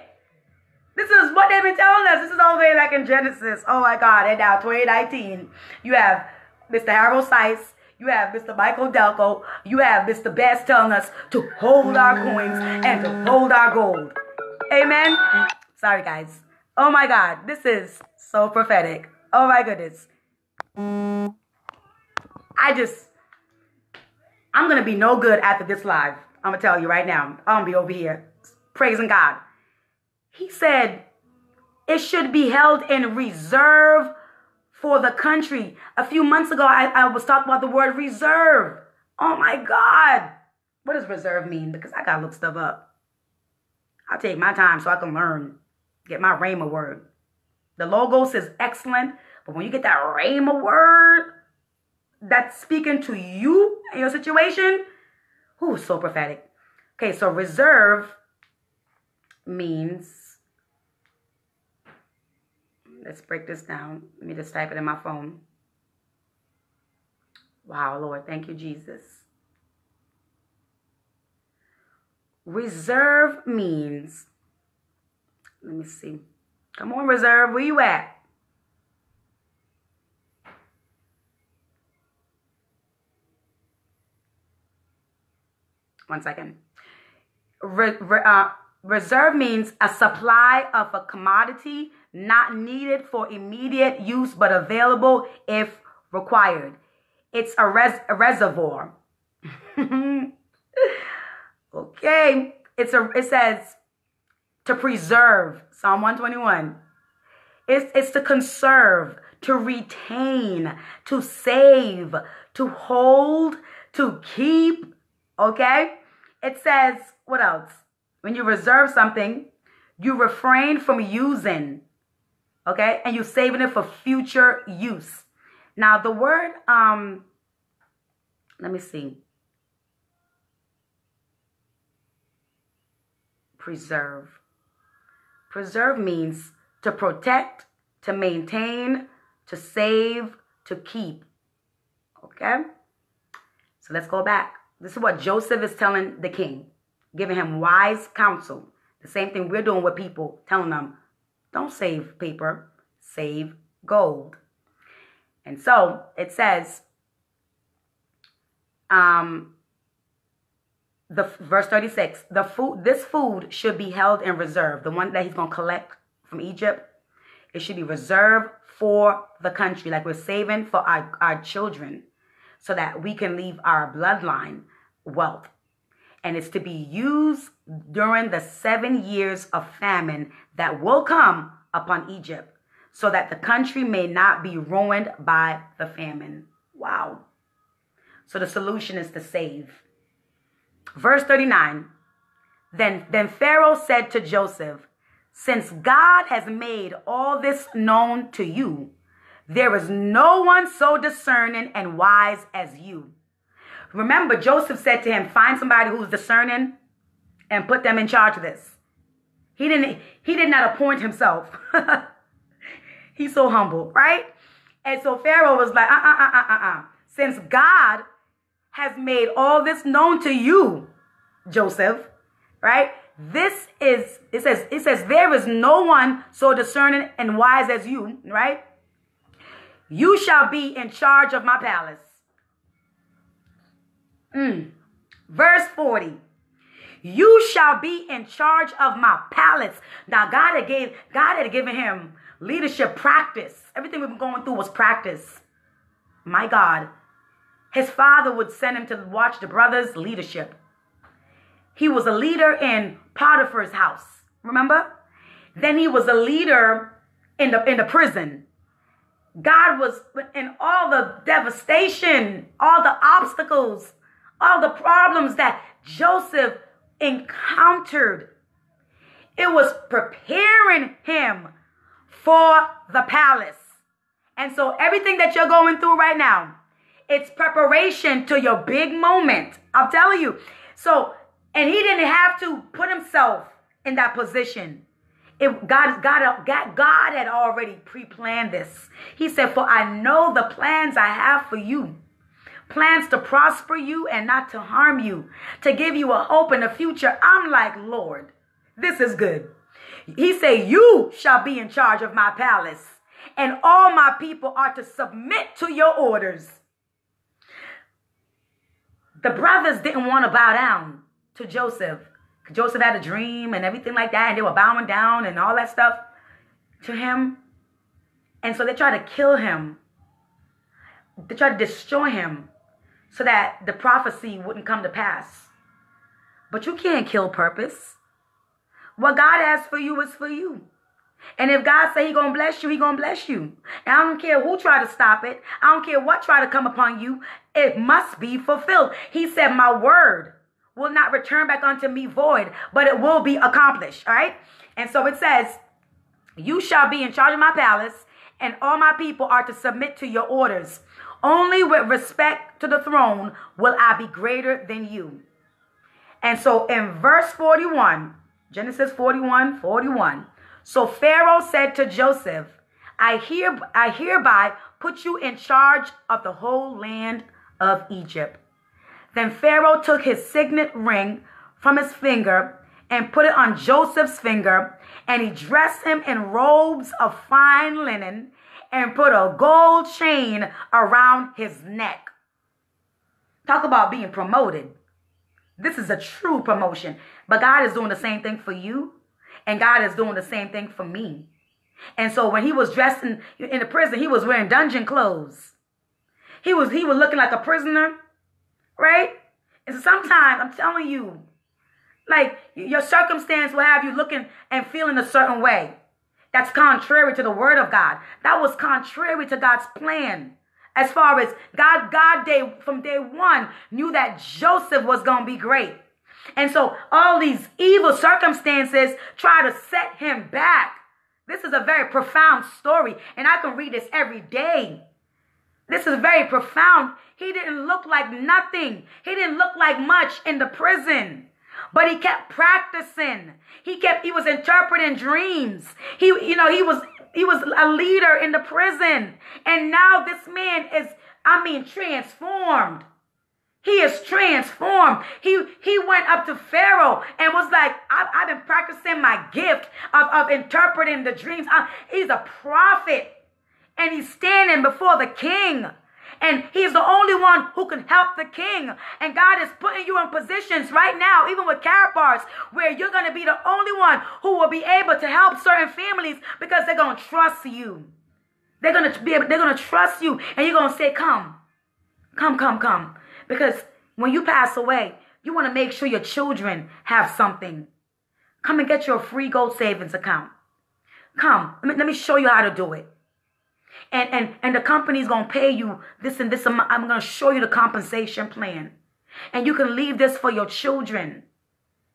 This is what they've been telling us. This is all the way back in Genesis. Oh my God. And now 2019, you have Mr. Harald Seiz. You have Mr. Michael Delco. You have Mr. Bass telling us to hold our coins and to hold our gold. Amen. Sorry, guys. Oh my God. This is so prophetic. Oh my goodness. I just, I'm going to be no good after this live. I'm going to tell you right now. I'm going to be over here praising God. He said it should be held in reserve for the country. A few months ago, I, I was talking about the word reserve. Oh my God. What does reserve mean? Because I got to look stuff up. I'll take my time so I can learn, get my Rhema word. The logos is excellent, but when you get that Rhema word that's speaking to you and your situation, who so prophetic. Okay, so reserve means, let's break this down. Let me just type it in my phone. Wow, Lord, thank you, Jesus. Reserve means, let me see. Come on, reserve, where you at? One second. Re, re, uh, Reserve means a supply of a commodity not needed for immediate use but available if required. It's a, res- a reservoir. okay. It's a it says to preserve. Psalm 121. It's, it's to conserve, to retain, to save, to hold, to keep. Okay? It says, what else? When you reserve something, you refrain from using, okay? And you're saving it for future use. Now, the word, um, let me see. Preserve. Preserve means to protect, to maintain, to save, to keep. Okay? So let's go back. This is what Joseph is telling the king, giving him wise counsel. The same thing we're doing with people, telling them, don't save paper, save gold. And so it says, um, the verse 36, the food, this food should be held in reserve. The one that he's going to collect from Egypt, it should be reserved for the country, like we're saving for our, our children, so that we can leave our bloodline wealth. And it's to be used during the seven years of famine that will come upon Egypt, so that the country may not be ruined by the famine. Wow. So the solution is to save. Verse 39. Then, then Pharaoh said to Joseph, Since God has made all this known to you, there is no one so discerning and wise as you. Remember, Joseph said to him, Find somebody who's discerning and put them in charge of this. He didn't, he did not appoint himself. He's so humble, right? And so Pharaoh was like, uh uh uh uh uh uh. Since God has made all this known to you, Joseph, right? This is, it says, it says, there is no one so discerning and wise as you, right? You shall be in charge of my palace. Mm. Verse 40. You shall be in charge of my palace. Now, God had gave God had given him leadership practice. Everything we've been going through was practice. My God. His father would send him to watch the brothers' leadership. He was a leader in Potiphar's house. Remember? Then he was a leader in the in the prison. God was in all the devastation, all the obstacles, all the problems that Joseph encountered. It was preparing him for the palace. And so everything that you're going through right now, it's preparation to your big moment. I'm telling you. So, and he didn't have to put himself in that position. It, God, God, God, God had already pre-planned this. He said, For I know the plans I have for you. Plans to prosper you and not to harm you, to give you a hope and a future. I'm like, Lord, this is good. He said, You shall be in charge of my palace, and all my people are to submit to your orders. The brothers didn't want to bow down to Joseph. Joseph had a dream and everything like that, and they were bowing down and all that stuff to him. And so they tried to kill him. They tried to destroy him so that the prophecy wouldn't come to pass. But you can't kill purpose. What God has for you is for you. And if God say he gonna bless you, he gonna bless you. And I don't care who try to stop it. I don't care what try to come upon you. It must be fulfilled. He said, my word will not return back unto me void, but it will be accomplished. All right. And so it says, you shall be in charge of my palace and all my people are to submit to your orders. Only with respect to the throne will I be greater than you. And so in verse 41, Genesis 41, 41. So Pharaoh said to Joseph, I, hear, I hereby put you in charge of the whole land of Egypt. Then Pharaoh took his signet ring from his finger and put it on Joseph's finger, and he dressed him in robes of fine linen and put a gold chain around his neck. Talk about being promoted. This is a true promotion. But God is doing the same thing for you, and God is doing the same thing for me. And so when he was dressed in, in the prison, he was wearing dungeon clothes. He was he was looking like a prisoner, right? And so sometimes I'm telling you, like your circumstance will have you looking and feeling a certain way. That's contrary to the word of God. That was contrary to God's plan. As far as God, God day from day one knew that Joseph was gonna be great. And so all these evil circumstances try to set him back. This is a very profound story, and I can read this every day. This is very profound. He didn't look like nothing. He didn't look like much in the prison. But he kept practicing. He kept he was interpreting dreams. He you know, he was he was a leader in the prison. And now this man is I mean transformed. He is transformed. He he went up to Pharaoh and was like, I've, I've been practicing my gift of, of interpreting the dreams. Uh, he's a prophet. And he's standing before the king. And he's the only one who can help the king. And God is putting you in positions right now, even with Karatbars, where you're going to be the only one who will be able to help certain families because they're going to trust you. They're going to be able, they're going to trust you. And you're going to say, come, come, come, come. Because when you pass away, you want to make sure your children have something. Come and get your free gold savings account. Come, let me, let me show you how to do it. And, and, and the company's going to pay you this and this amount. I'm going to show you the compensation plan. And you can leave this for your children.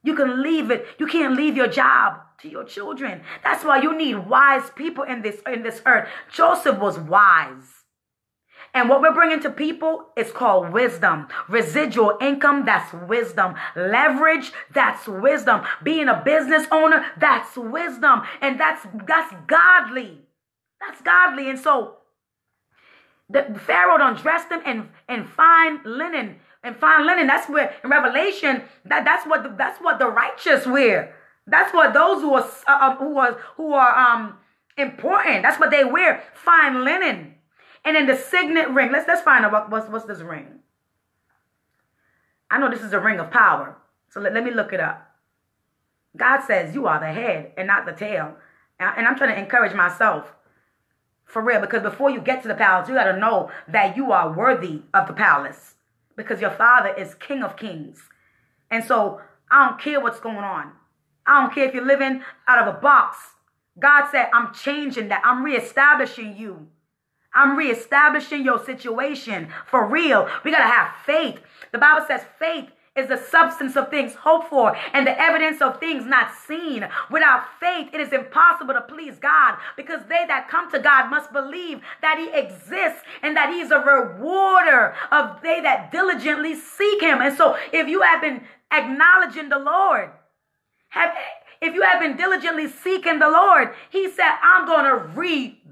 You can leave it. You can't leave your job to your children. That's why you need wise people in this in this earth. Joseph was wise. And what we're bringing to people is called wisdom. Residual income, that's wisdom. Leverage, that's wisdom. Being a business owner, that's wisdom. And that's that's godly. That's godly. And so the Pharaoh done dressed them in, in fine linen. And fine linen, that's where in Revelation, that, that's what the, that's what the righteous wear. That's what those who are uh, uh who are who are um important. That's what they wear. Fine linen. And then the signet ring. Let's let's find out what, what's what's this ring. I know this is a ring of power. So let, let me look it up. God says you are the head and not the tail. And I'm trying to encourage myself for real. Because before you get to the palace, you got to know that you are worthy of the palace. Because your father is king of kings. And so I don't care what's going on. I don't care if you're living out of a box. God said, I'm changing that. I'm reestablishing you. I'm reestablishing your situation for real. We got to have faith. The Bible says faith is the substance of things hoped for and the evidence of things not seen. Without faith, it is impossible to please God because they that come to God must believe that He exists and that He's a rewarder of they that diligently seek Him. And so, if you have been acknowledging the Lord, have if you have been diligently seeking the Lord, He said, I'm going to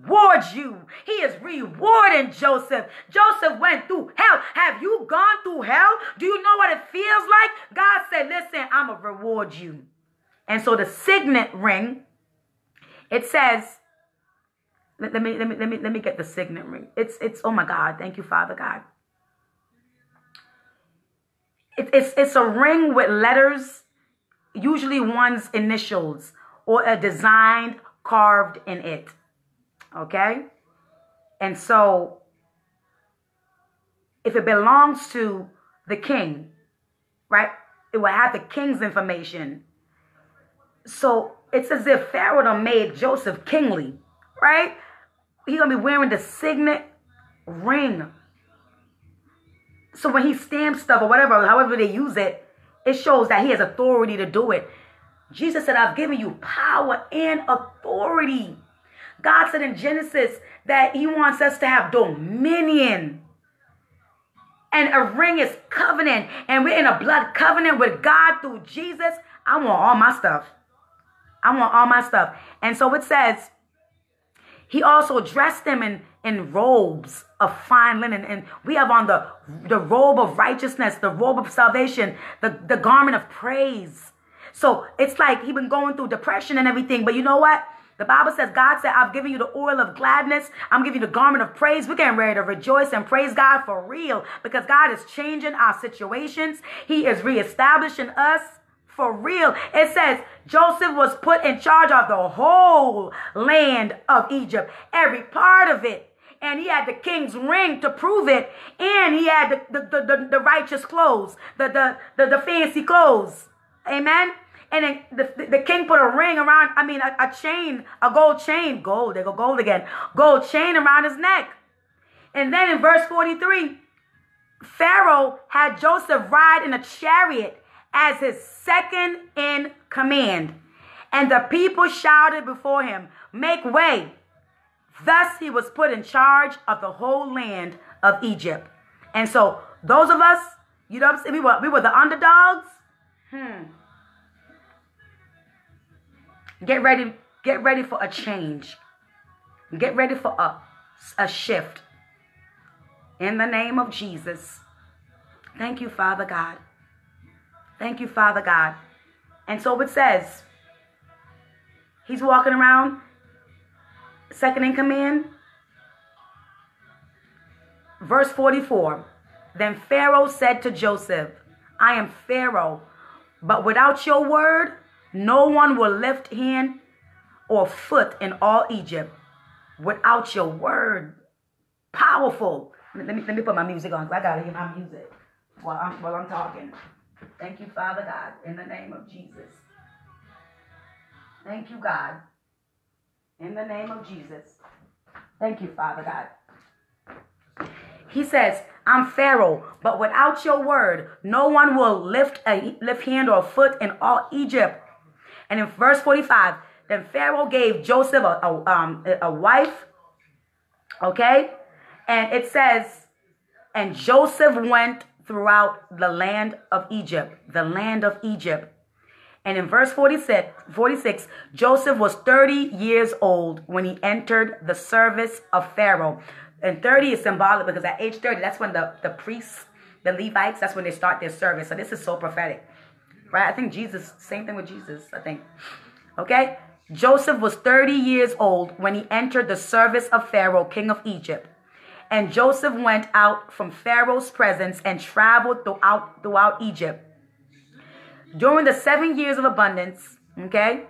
reward you. He is rewarding Joseph. Joseph went through hell. Have you gone through hell? Do you know what it feels like? God said, Listen, I'm going to reward you. And so the signet ring, it says, let, let, me let me let me let me get the signet ring. It's it's oh my God, thank you, Father God. It, it's it's a ring with letters usually one's initials or a design carved in it. Okay? And so, if it belongs to the king, right, it will have the king's information. So, it's as if Pharaoh made Joseph kingly, right? He's to be wearing the signet ring. So, when he stamps stuff or whatever, however they use it, it shows that he has authority to do it. Jesus said, I've given you power and authority. God said in Genesis that he wants us to have dominion. And a ring is covenant. And we're in a blood covenant with God through Jesus. I want all my stuff. I want all my stuff. And so it says, he also dressed them in, in robes of fine linen. And we have on the, the robe of righteousness, the robe of salvation, the, the garment of praise. So it's like he been going through depression and everything. But you know what? The Bible says, God said, I've given you the oil of gladness. I'm giving you the garment of praise. We're getting ready to rejoice and praise God for real because God is changing our situations. He is reestablishing us for real. It says Joseph was put in charge of the whole land of Egypt, every part of it. And he had the king's ring to prove it. And he had the, the, the, the, righteous clothes, the, the, the, the fancy clothes. Amen. And then the, the king put a ring around, I mean, a, a chain, a gold chain, gold, they go gold again, gold chain around his neck. And then in verse 43, Pharaoh had Joseph ride in a chariot as his second in command. And the people shouted before him, Make way. Thus he was put in charge of the whole land of Egypt. And so those of us, you know? We were, we were the underdogs. Hmm. Get ready, get ready for a change. Get ready for a, a shift. In the name of Jesus. Thank you, Father God. Thank you, Father God. And so it says, he's walking around, second in command. Verse 44 Then Pharaoh said to Joseph, I am Pharaoh, but without your word, no one will lift hand or foot in all Egypt. Without your word, powerful. Let me, let me put my music on because I got to hear my music while I'm, while I'm talking. Thank you, Father God, in the name of Jesus. Thank you, God, in the name of Jesus. Thank you, Father God. He says, I'm Pharaoh, but without your word, no one will lift a lift hand or foot in all Egypt. And in verse 45, then Pharaoh gave Joseph a, a, um, a wife, okay? And it says, and Joseph went throughout the land of Egypt, the land of Egypt. And in verse 46, 46, Joseph was 30 years old when he entered the service of Pharaoh. And 30 is symbolic because at age 30, that's when the, the priests, the Levites, that's when they start their service. So this is so prophetic. Right? I think Jesus, same thing with Jesus, I think. Okay? Joseph was 30 years old when he entered the service of Pharaoh, king of Egypt. And Joseph went out from Pharaoh's presence and traveled throughout, throughout Egypt. During the seven years of abundance, okay,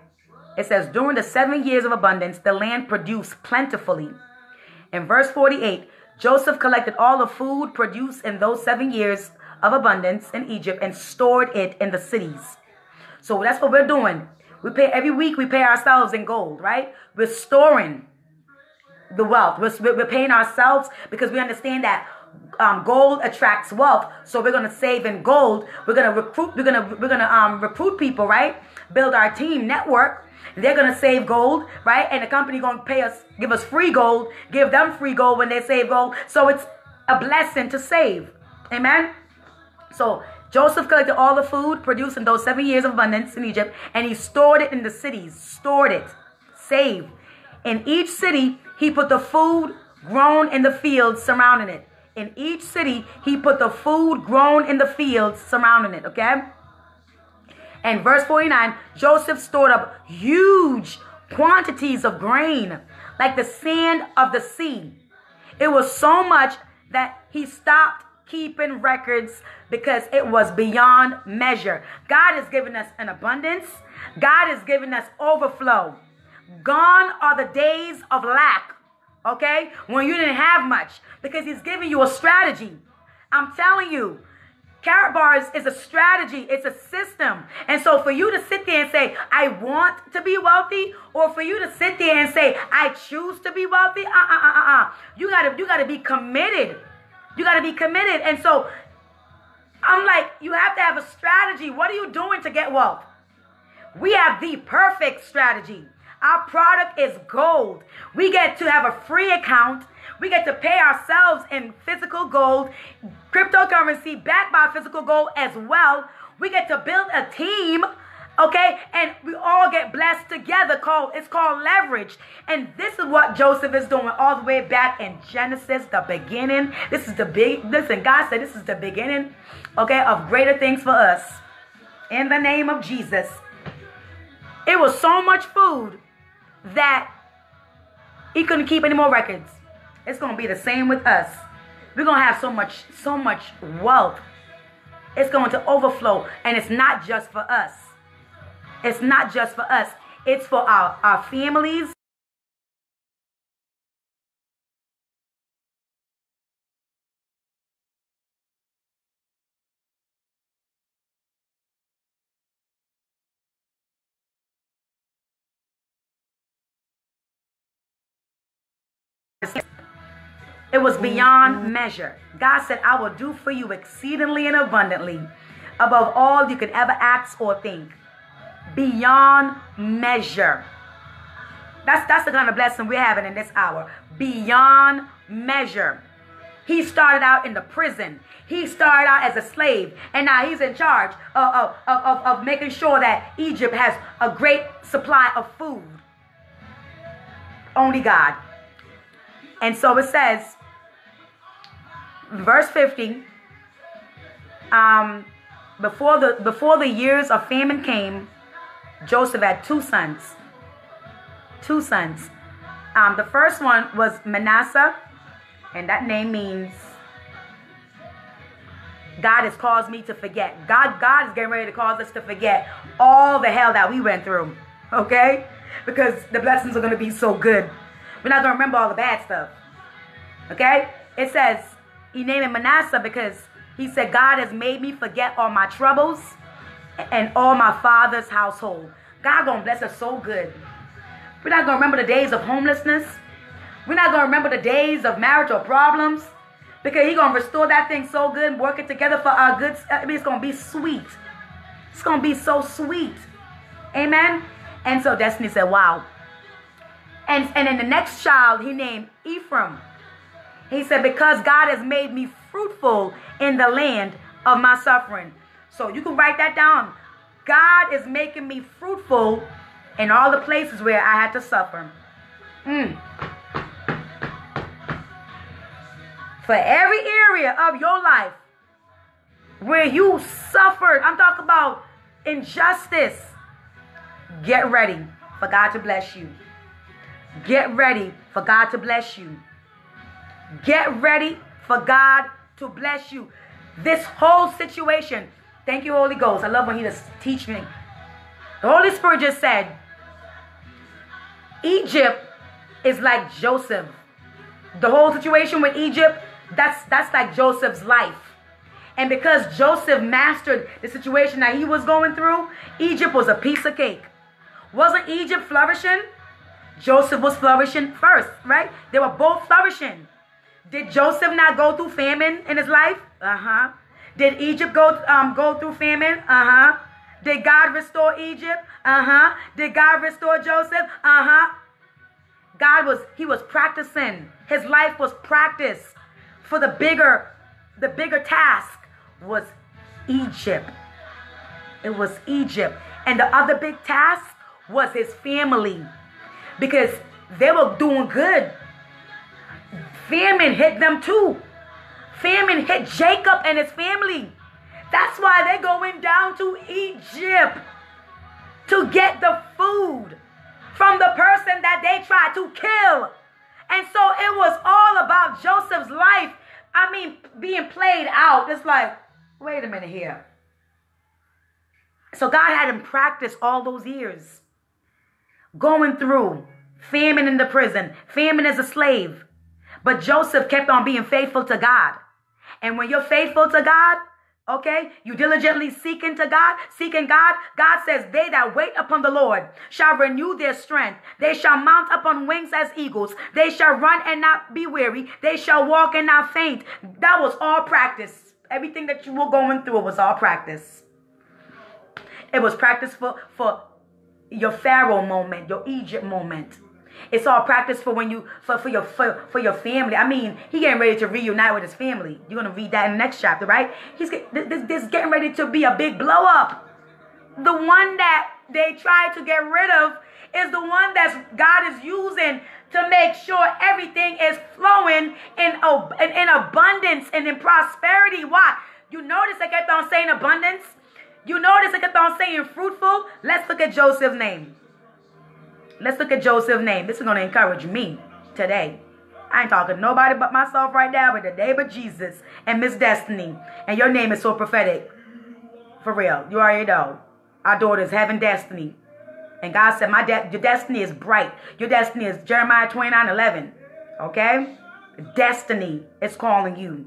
it says, during the seven years of abundance, the land produced plentifully. In verse 48, Joseph collected all the food produced in those seven years of abundance in Egypt and stored it in the cities. So that's what we're doing. We pay every week, we pay ourselves in gold, right? We're storing the wealth. We're, we're paying ourselves because we understand that um, gold attracts wealth. So we're gonna save in gold. We're gonna recruit. We're gonna we're gonna um, recruit people, right? Build our team network. They're gonna save gold, right? And the company gonna pay us, give us free gold, give them free gold when they save gold. So it's a blessing to save. Amen. So Joseph collected all the food produced in those seven years of abundance in Egypt, and he stored it in the cities. Stored it, saved. In each city, he put the food grown in the fields surrounding it. In each city, he put the food grown in the fields surrounding it, okay? And verse 49 Joseph stored up huge quantities of grain, like the sand of the sea. It was so much that he stopped keeping records because it was beyond measure. God has given us an abundance, God has given us overflow. Gone are the days of lack, okay? When you didn't have much because He's giving you a strategy. I'm telling you, Karatbars is a strategy, it's a system. And so for you to sit there and say, I want to be wealthy, or for you to sit there and say, I choose to be wealthy, uh uh uh uh. You gotta you gotta be committed. You gotta be committed. And so I'm like, you have to have a strategy. What are you doing to get wealth? We have the perfect strategy. Our product is gold. We get to have a free account. We get to pay ourselves in physical gold, cryptocurrency backed by physical gold as well. We get to build a team, okay? And we all get blessed together. Called it's called leverage. And this is what Joseph is doing all the way back in Genesis, the beginning. This is the big listen, God said this is the beginning, okay, of greater things for us. In the name of Jesus. It was so much food that he couldn't keep any more records. It's going to be the same with us. We're going to have so much so much wealth. It's going to overflow and it's not just for us. It's not just for us. It's for our, our families. It was beyond mm-hmm. measure. God said, I will do for you exceedingly and abundantly above all you could ever ask or think. Beyond measure. That's, that's the kind of blessing we're having in this hour. Beyond measure. He started out in the prison. He started out as a slave, and now he's in charge of, of, of, of, making sure that Egypt has a great supply of food. Only God. And so it says, verse 50 um, before the before the years of famine came, Joseph had two sons. Two sons. Um, the first one was Manasseh, and that name means God has caused me to forget. God, God is getting ready to cause us to forget all the hell that we went through. Okay? Because the blessings are going to be so good. We're not going to remember all the bad stuff. Okay? It says, he named him Manasseh because he said, God has made me forget all my troubles and all my father's household. God gonna bless us so good. We're not gonna remember the days of homelessness. We're not gonna remember the days of marriage or problems because He gonna restore that thing so good and work it together for our good. I mean, it's gonna be sweet. It's gonna be so sweet. Amen. And so Destiny said, "Wow." And and then the next child he named Ephraim. He said, "Because God has made me fruitful in the land of my suffering." So you can write that down. God is making me fruitful in all the places where I had to suffer. Mm. For every area of your life where you suffered, I'm talking about injustice, get ready for God to bless you. Get ready for God to bless you. Get ready for God to bless you. This whole situation. Thank you, Holy Ghost. I love when He just teach me. The Holy Spirit just said, Egypt is like Joseph. The whole situation with Egypt, that's that's like Joseph's life. And because Joseph mastered the situation that he was going through, Egypt was a piece of cake. Wasn't Egypt flourishing? Joseph was flourishing first, right? They were both flourishing. Did Joseph not go through famine in his life? Uh-huh. Did Egypt go um, go through famine? Uh-huh. Did God restore Egypt? Uh-huh. Did God restore Joseph? Uh-huh. God was he was practicing. His life was practice for the bigger the bigger task was Egypt. It was Egypt. And the other big task was his family because they were doing good. Famine hit them too. Famine hit Jacob and his family. That's why they're going down to Egypt to get the food from the person that they tried to kill. And so it was all about Joseph's life. I mean, being played out. It's like, wait a minute here. So God had him practice all those years. Going through famine in the prison, famine as a slave. But Joseph kept on being faithful to God. And when you're faithful to God, Okay, you diligently seeking to God, seeking God. God says, They that wait upon the Lord shall renew their strength. They shall mount up on wings as eagles. They shall run and not be weary. They shall walk and not faint. That was all practice. Everything that you were going through was all practice. It was practice for, for your Pharaoh moment, your Egypt moment. It's all practice for when you for, for your for, for your family. I mean, he getting ready to reunite with his family. You're gonna read that in the next chapter, right? He's this, this getting ready to be a big blow up. The one that they tried to get rid of is the one that God is using to make sure everything is flowing in, in, in abundance and in prosperity. Why? You notice I kept on saying abundance. You notice I kept on saying fruitful. Let's look at Joseph's name. Let's look at Joseph's name. This is going to encourage me today. I ain't talking nobody but myself right now, but the name of Jesus and Miss Destiny. And your name is so prophetic. For real. You already know. Our daughter's having destiny. And God said, My de- your destiny is bright. Your destiny is Jeremiah 29 11. Okay? Destiny is calling you.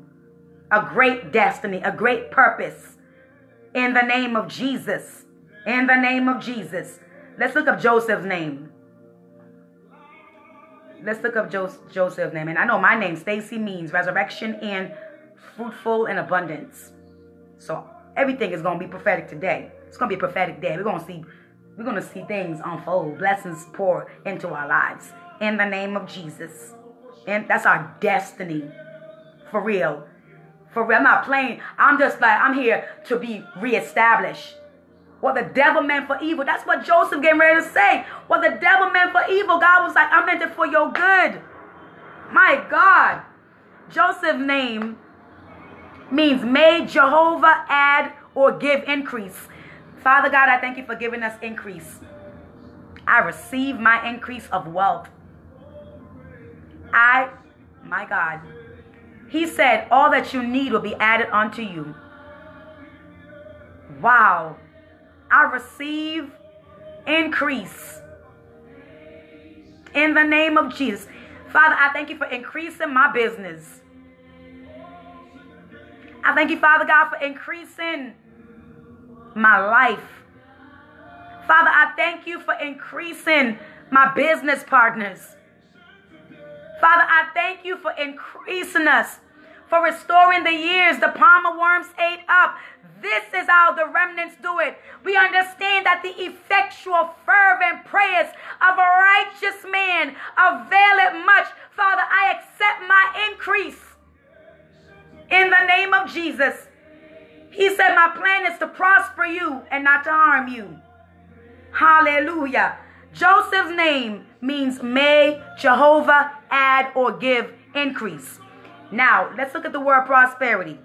A great destiny, a great purpose. In the name of Jesus. In the name of Jesus. Let's look up Joseph's name let's look up Joseph's name. And I know my name, Stacy, means resurrection and fruitful and abundance. So everything is gonna be prophetic today. It's gonna be a prophetic day. We're gonna see, we're gonna see things unfold, blessings pour into our lives in the name of Jesus. And that's our destiny. For real. For real. I'm not playing. I'm just like, I'm here to be reestablished. What the devil meant for evil. That's what Joseph getting ready to say. What the devil meant for evil, God was like, I meant it for your good. My God. Joseph's name means may Jehovah add or give increase. Father God, I thank you for giving us increase. I receive my increase of wealth. I, my God, He said, all that you need will be added unto you. Wow. I receive increase in the name of Jesus. Father, I thank you for increasing my business. I thank you, Father God, for increasing my life. Father, I thank you for increasing my business partners. Father, I thank you for increasing us, for restoring the years the palmer worms ate up. This is how the remnants do it. We understand that the effectual, fervent prayers of a righteous man avail it much. Father, I accept my increase in the name of Jesus. He said, My plan is to prosper you and not to harm you. Hallelujah. Joseph's name means may Jehovah add or give increase. Now, let's look at the word prosperity.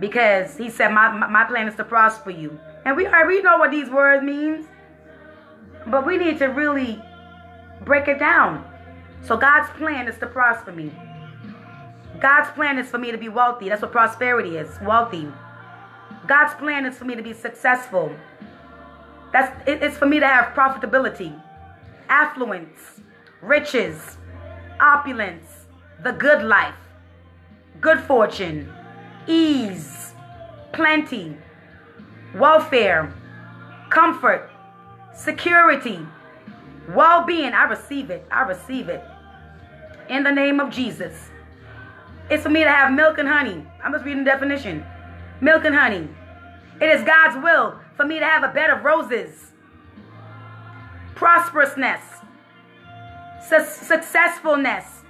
Because he said, My, my, my plan is to prosper you. And we already know what these words means. But we need to really break it down. So God's plan is to prosper me. God's plan is for me to be wealthy. That's what prosperity is wealthy. God's plan is for me to be successful. That's it's for me to have profitability, affluence, riches, opulence, the good life, good fortune, ease, plenty, welfare, comfort, security, well being. I receive it. I receive it. In the name of Jesus. It's for me to have milk and honey. I'm just reading the definition. Milk and honey. It is God's will for me to have a bed of roses. Prosperousness. Su- successfulness.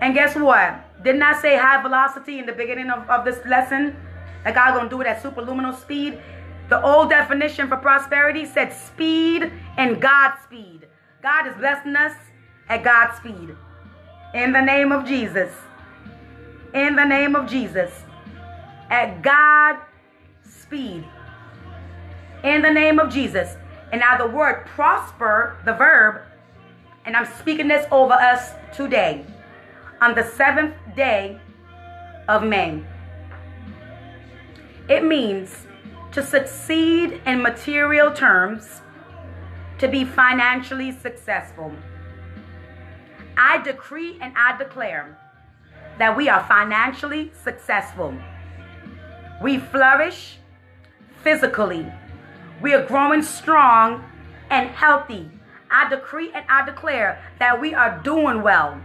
And guess what? Didn't I say high velocity in the beginning of, of this lesson? That God gonna do it at superluminal speed? The old definition for prosperity said speed and God speed. God is blessing us at God's speed. In the name of Jesus in the name of Jesus at God speed. In the name of Jesus. And now the word prosper, the verb, and I'm speaking this over us today on the seventh day of May. It means to succeed in material terms, to be financially successful. I decree and I declare that we are financially successful. We flourish physically. We are growing strong and healthy. I decree and I declare that we are doing well.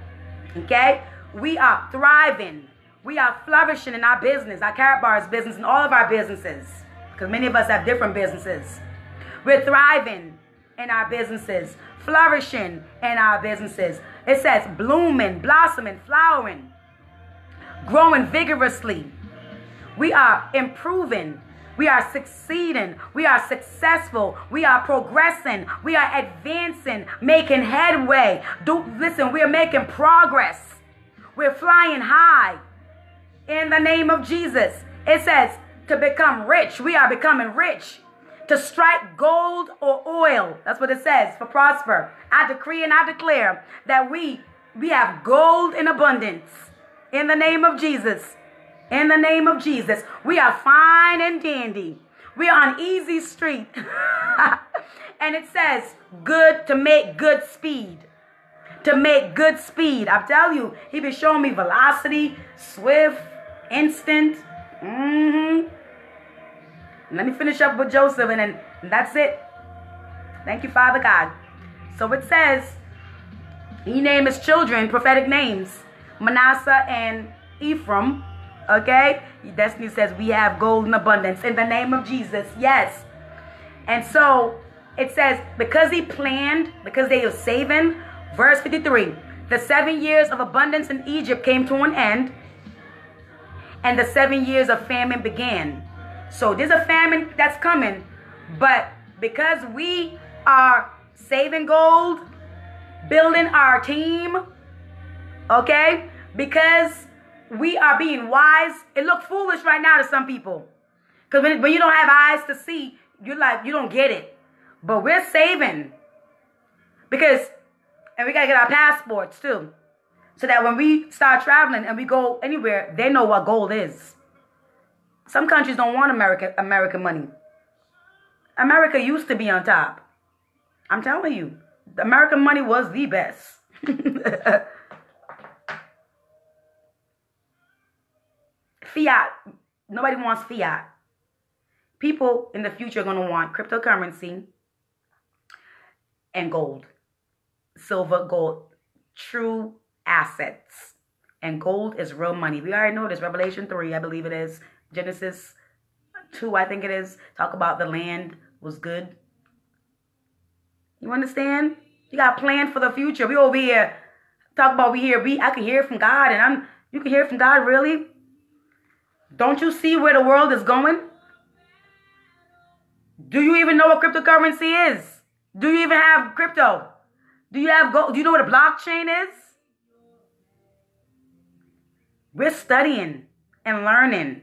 Okay? We are thriving. We are flourishing in our business, our Karatbars business, and all of our businesses. Because many of us have different businesses. We're thriving in our businesses, flourishing in our businesses. It says blooming, blossoming, flowering growing vigorously. We are improving. We are succeeding. We are successful. We are progressing. We are advancing, making headway. Do listen, we are making progress. We're flying high. In the name of Jesus. It says to become rich. We are becoming rich. To strike gold or oil. That's what it says for prosper. I decree and I declare that we we have gold in abundance in the name of Jesus. In the name of Jesus. We are fine and dandy. We are on easy street. and it says, good to make good speed. To make good speed. I tell you, he been showing me velocity, swift, instant. Mm-hmm. Let me finish up with Joseph and then that's it. Thank you, Father God. So it says, he named his children prophetic names. Manasseh and Ephraim. Okay? Destiny says we have gold in abundance in the name of Jesus. Yes. And so it says, because he planned, because they are saving, verse 53, the seven years of abundance in Egypt came to an end, and the seven years of famine began. So there's a famine that's coming, but because we are saving gold, building our team, okay? Because we are being wise, it looks foolish right now to some people. Because when, when you don't have eyes to see, you're like, you don't get it. But we're saving. Because, and we got to get our passports too. So that when we start traveling and we go anywhere, they know what gold is. Some countries don't want America, American money. America used to be on top. I'm telling you, American money was the best. fiat. Nobody wants fiat. People in the future are going to want cryptocurrency and gold, silver, gold, true assets. And gold is real money. We already know this. Revelation 3, I believe it is. Genesis 2, I think it is. Talk about the land was good. You understand? You got a plan for the future. We over here talk about we here. we I can hear from God and I'm you can hear from God really? Don't you see where the world is going? Do you even know what cryptocurrency is? Do you even have crypto? Do you have gold? Do you know what a blockchain is? We're studying and learning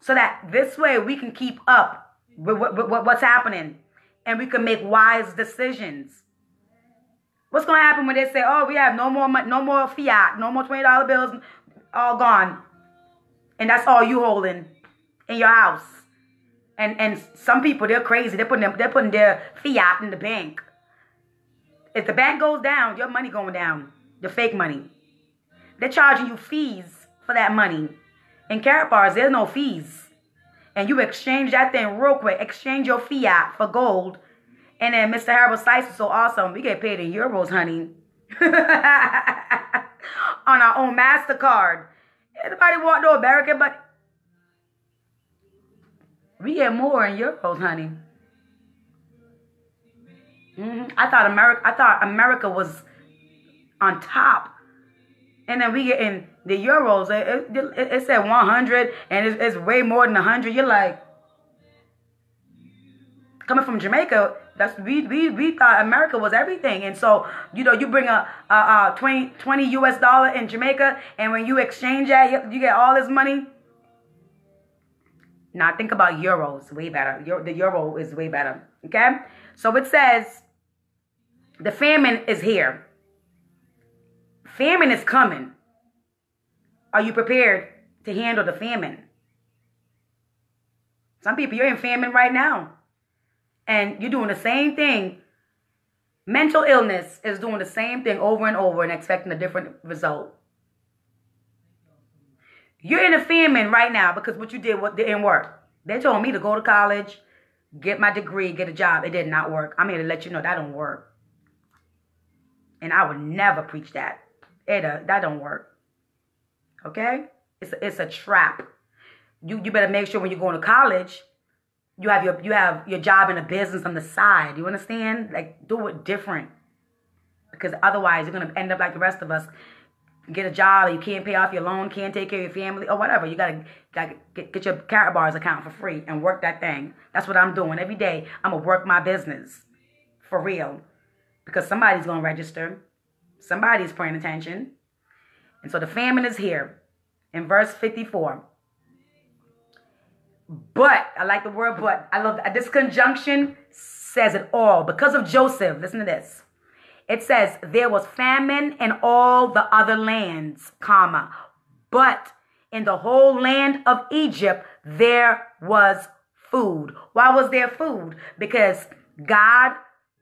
so that this way we can keep up with, what's happening and we can make wise decisions. What's going to happen when they say, "Oh, we have no more, no more fiat, no more twenty dollar bills, all gone," and that's all you holding in your house? And and some people they're crazy. They're putting them, they're putting their fiat in the bank. If the bank goes down, your money going down. The fake money. They're charging you fees for that money. In carrot Karatbars, there's no fees. And you exchange that thing real quick. Exchange your fiat for gold. And then Mr. Seiz is so awesome. We get paid in euros, honey. On our own MasterCard. Anybody want no American, but we get more in euros, honey. Mm-hmm. I thought America. I thought America was on top, and then we get in the euros. It, it, it said 100, and it's, it's way more than 100. You're like, coming from Jamaica, that's we we we thought America was everything, and so you know you bring a, a, a 20, 20 U.S. dollar in Jamaica, and when you exchange that, you, get all this money. Now think about euros, way better. the euro is way better. Okay, so it says the famine is here. Famine is coming. Are you prepared to handle the famine? Some people, you're in famine right now. And you're doing the same thing. Mental illness is doing the same thing over and over and expecting a different result. You're in a famine right now because what you did what didn't work. They told me to go to college, get my degree, get a job. It did not work. I'm here to let you know that don't work. And I would never preach that. It uh, that don't work. Okay? It's a, it's a trap. You you better make sure when you're going to college, you have your you have your job in a business on the side. You understand? Like do it different. Because otherwise you're gonna end up like the rest of us. Get a job, you can't pay off your loan, can't take care of your family, or whatever. You gotta, gotta get, get your bars account for free and work that thing. That's what I'm doing every day. I'm gonna work my business for real because somebody's to register. Somebody's paying attention. And so the famine is here in verse 54. But, I like the word but. I love. This conjunction says it all. Because of Joseph, listen to this. It says, there was famine in all the other lands, comma. But in the whole land of Egypt, there was food. Why was there food? Because God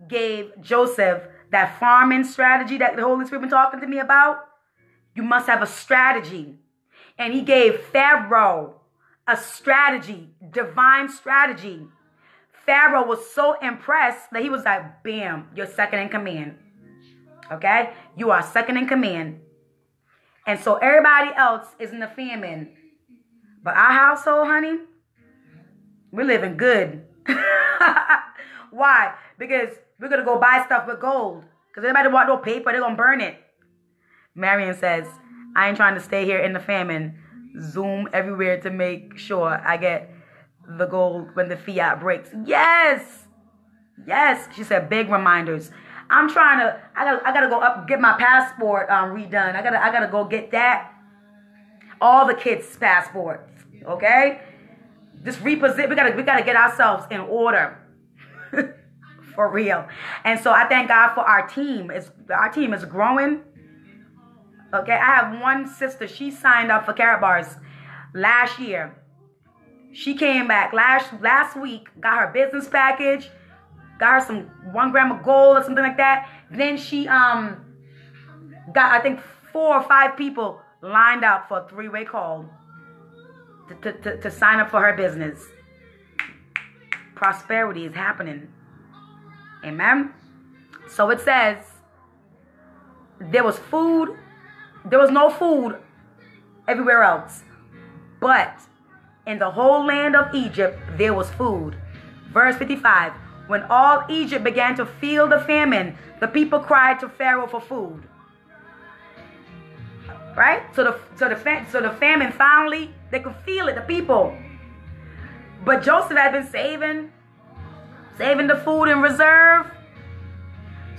gave Joseph that farming strategy that the Holy Spirit been talking to me about, you must have a strategy. And he gave Pharaoh a strategy, divine strategy. Pharaoh was so impressed that he was like, bam, you're second in command. Okay? You are second in command. And so everybody else is in the famine. But our household, honey, we're living good. Why? Because we're going to go buy stuff with gold. Because anybody want no paper, they're going to burn it. Marion says, I ain't trying to stay here in the famine. Zoom everywhere to make sure I get the gold when the fiat breaks. Yes. Yes. She said, big reminders. I'm trying to, I gotta, I gotta go up, get my passport um, redone. I gotta, I gotta go get that. all the kids' passports. Okay, just reposition. We gotta we gotta get ourselves in order. for real. And so I thank God for our team. It's our team is growing. Okay, I have one sister. She signed up for Karatbars last year. She came back last last week, got her business package, got her some one gram of gold or something like that. Then she um got I think four or five people lined up for a three-way call to, to, to, to sign up for her business. Prosperity is happening. Amen. So it says there was food, there was no food everywhere else. But in the whole land of Egypt there was food. Verse 55 When all Egypt began to feel the famine, the people cried to Pharaoh for food. Right? So the so the so the famine finally they could feel it, the people. But Joseph had been saving saving the food in reserve.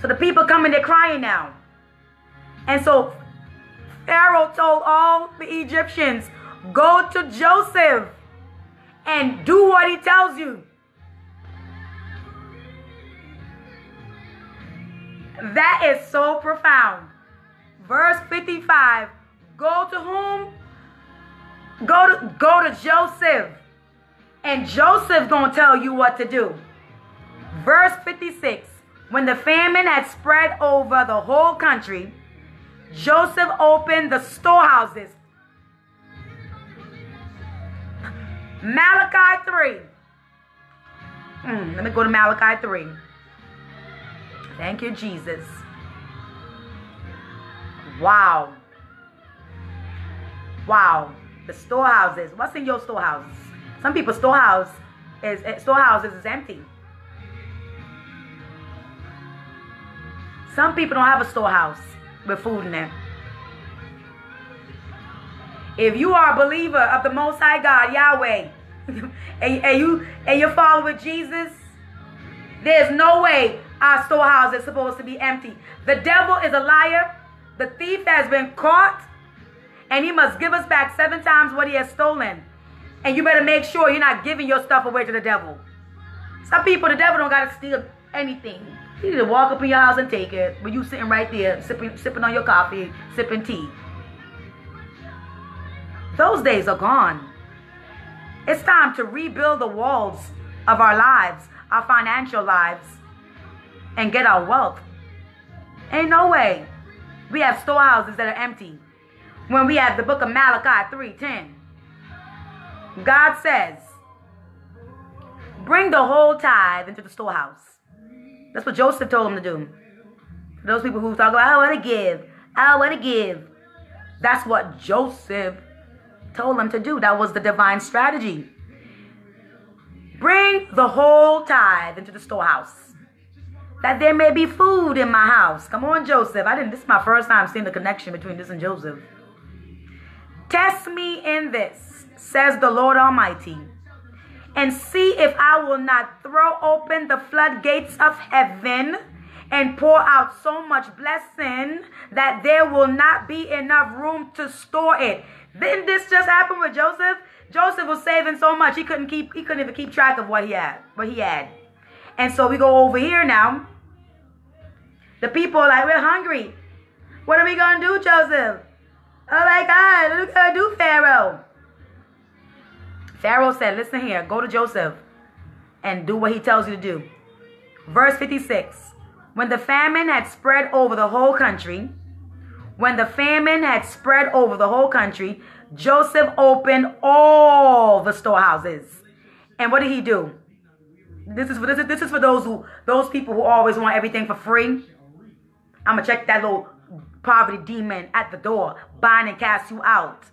So the people coming, they're crying now. And so Pharaoh told all the Egyptians, go to Joseph and do what he tells you. That is so profound. Verse 55 Go to whom? Go to go to Joseph. And Joseph's gonna tell you what to do. Verse 56 When the famine had spread over the whole country, Joseph opened the storehouses. Malachi 3. Mm, let me go to Malachi 3. Thank you, Jesus. Wow. Wow. The storehouses. What's in your storehouses? Some people's storehouse is storehouses is empty. Some people don't have a storehouse with food in there. If you are a believer of the Most High God, Yahweh, and, and you and you're following Jesus, there's no way our storehouse is supposed to be empty. The devil is a liar. The thief has been caught, and he must give us back seven times what he has stolen. And you better make sure you're not giving your stuff away to the devil. Some people, the devil don't got to steal anything. You need to walk up in your house and take it. But you sitting right there, sipping, sipping on your coffee, sipping tea. Those days are gone. It's time to rebuild the walls of our lives, our financial lives, and get our wealth. Ain't no way. We have storehouses that are empty. When we have the book of Malachi 3:10. God says, bring the whole tithe into the storehouse that's what Joseph told him to do. For those people who talk about, oh, I want to give, I want to give. That's what Joseph told them to do. That was the divine strategy. Bring the whole tithe into the storehouse, that there may be food in my house. Come on, Joseph. I didn't. This is my first time seeing the connection between this and Joseph. Test me in this, says the Lord Almighty and see if I will not throw open the floodgates of heaven and pour out so much blessing that there will not be enough room to store it. Didn't this just happen with Joseph? Joseph was saving so much he couldn't keep he couldn't even keep track of what he had, what he had. And so we go over here now. The people like, we're hungry. What are we gonna do, Joseph? Oh my God, what are we gonna do, Pharaoh? Pharaoh said, Listen here, go to Joseph and do what he tells you to do. Verse 56 When the famine had spread over the whole country, when the famine had spread over the whole country, Joseph opened all the storehouses. And what did he do? This is for this is, this is for those who those people who always want everything for free. I'm gonna check that little poverty demon at the door, bind and cast you out.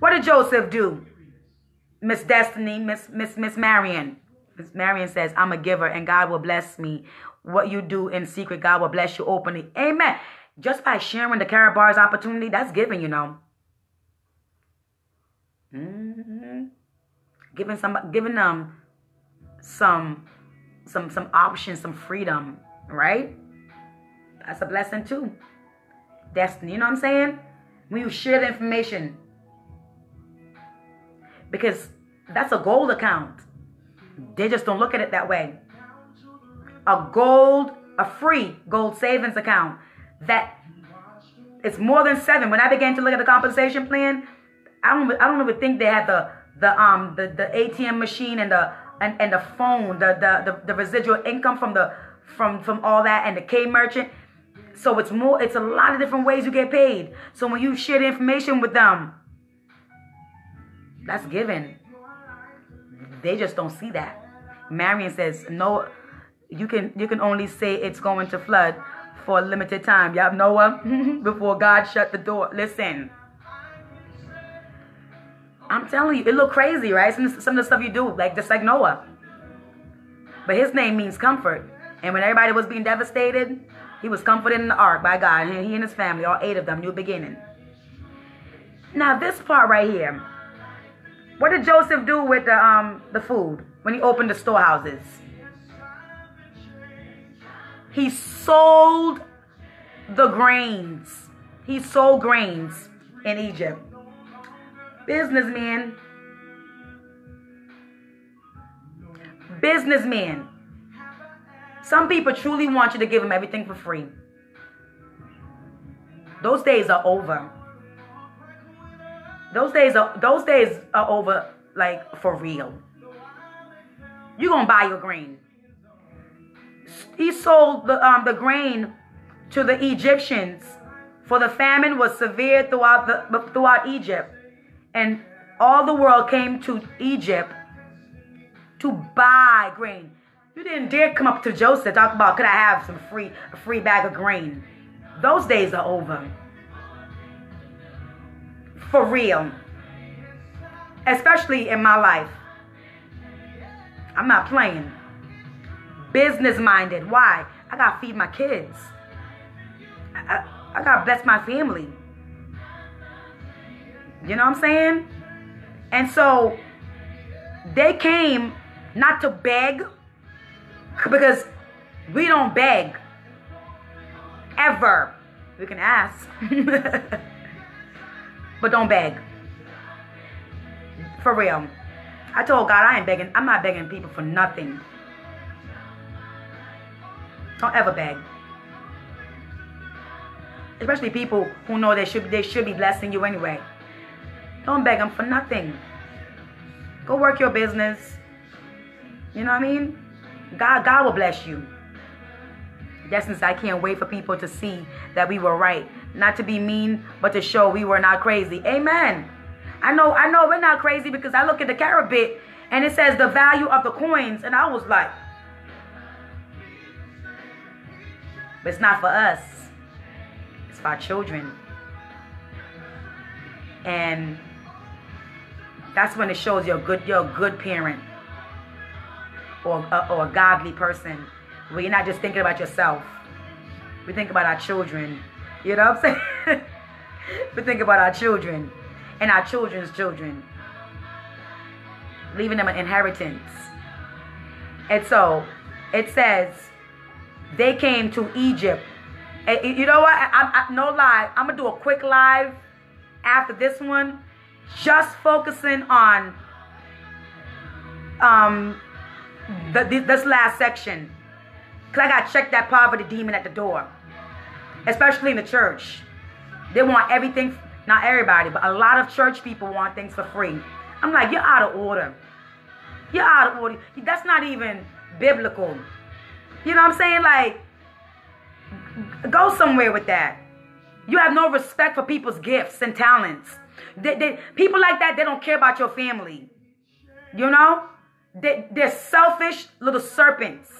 What did Joseph do? Miss Destiny, Miss Miss Miss Marion. Miss Marion says, I'm a giver and God will bless me. What you do in secret, God will bless you openly. Amen. Just by sharing the Karatbars opportunity, that's giving, you know. Mm-hmm. Giving some giving them some some some options, some freedom, right? That's a blessing too. Destiny, you know what I'm saying? when you share the information. Because that's a gold account. They just don't look at it that way. A gold, a free gold savings account that it's more than seven. When I began to look at the compensation plan, I don't I don't even think they had the the um the, the ATM machine and the and, and the phone, the, the the the residual income from the from from all that and the K merchant. So it's more it's a lot of different ways you get paid. So when you share the information with them, that's given. They just don't see that. Marion says, no, you can you can only say it's going to flood for a limited time. You have Noah before God shut the door. Listen. I'm telling you, it look crazy, right? Some, some of the stuff you do, like just like Noah. But his name means comfort. And when everybody was being devastated, he was comforted in the ark by God. And he and his family, all eight of them, new beginning. Now this part right here. What did Joseph do with the um the food when he opened the storehouses? He sold the grains. He sold grains in Egypt. Businessman. Businessman. Some people truly want you to give them everything for free. Those days are over. Those days are those days are over like for real. You gonna buy your grain. He sold the um the grain to the Egyptians, for the famine was severe throughout the throughout Egypt, and all the world came to Egypt to buy grain. You didn't dare come up to Joseph talk about could I have some free a free bag of grain. Those days are over. For real. Especially in my life. I'm not playing. Business minded. Why? I gotta feed my kids. I, I, gotta bless my family. You know what I'm saying? And so they came not to beg because we don't beg ever. We can ask, but don't beg. For real. I told God I ain't begging. I'm not begging people for nothing. Don't ever beg. Especially people who know they should they should be blessing you anyway. Don't beg them for nothing. Go work your business. You know what I mean? God God will bless you. Essence, I can't wait for people to see that we were right. Not to be mean, but to show we were not crazy. Amen. I know, I know we're not crazy because I look at the KaratBit and it says the value of the coins, and I was like, but it's not for us. It's for our children. And that's when it shows you're a good, you're a good parent or a, or a godly person where you're not just thinking about yourself. We think about our children. You know what I'm saying? we think about our children and our children's children, leaving them an inheritance. And so it says they came to Egypt. And you know what? I, I, no lie. I'm to do a quick live after this one, just focusing on um, the, this last section. Because I got to check that poverty demon at the door, especially in the church. They want everything not everybody, but a lot of church people want things for free. I'm like, you're out of order. You're out of order. That's not even biblical. You know what I'm saying? Like, go somewhere with that. You have no respect for people's gifts and talents. They, they, people like that, they don't care about your family. You know? They, they're selfish little serpents.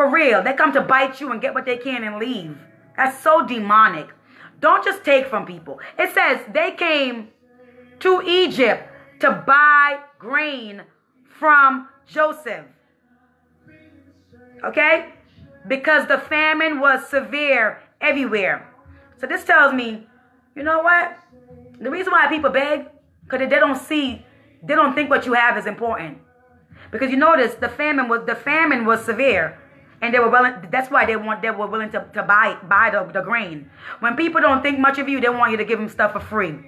For real. They come to bite you and get what they can and leave. That's so demonic. Don't just take from people. It says they came to Egypt to buy grain from Joseph. Okay? Because the famine was severe everywhere. So this tells me, you know what? The reason why people beg, because they don't see, they don't think what you have is important. Because you notice the famine was the famine was severe. And they were willing that's why they want they were willing to, to buy buy the, the grain. When people don't think much of you they want you to give them stuff for free.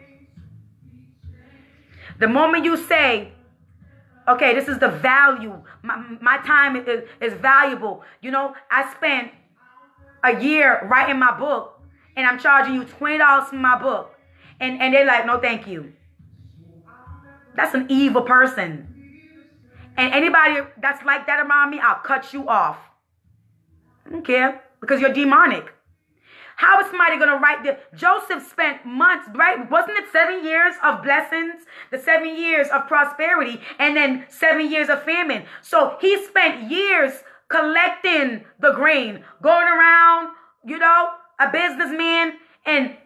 The moment you say okay this is the value my, my time is, is valuable. You know i spent a year writing my book and i'm charging you $20 for my book. And and they're like no thank you. That's an evil person. And anybody that's like that around me i'll cut you off I don't care because you're demonic. How is somebody going to write the Joseph spent months, right? Wasn't it seven years of blessings, the seven years of prosperity, and then seven years of famine? So he spent years collecting the grain, going around, you know, a businessman, and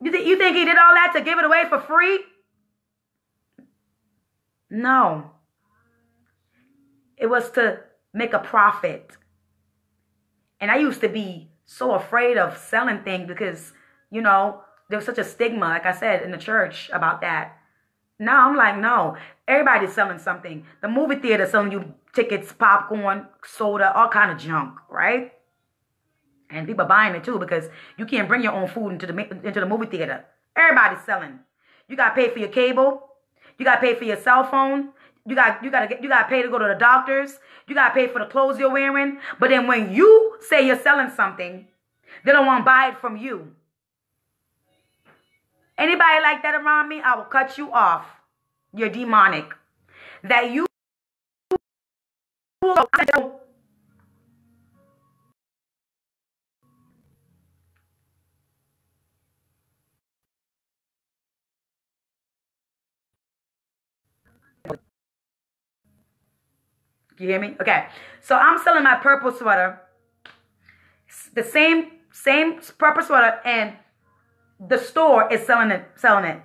you, th- you think he did all that to give it away for free? No. It was to make a profit. And I used to be so afraid of selling things because, you know, there was such a stigma, like I said, in the church about that. Now I'm like, no, everybody's selling something. The movie theater selling you tickets, popcorn, soda, all kind of junk, right? And people buying it too because you can't bring your own food into the into the movie theater. Everybody's selling. You got to pay for your cable. You got to pay for your cell phone. You got you got to get you got to pay to go to the doctors. You got to pay for the clothes you're wearing. But then when you say you're selling something, they don't want to buy it from you. Anybody like that around me, I will cut you off. You're demonic. That you You hear me? Okay. So I'm selling my purple sweater. The same same purple sweater and the store is selling it selling it.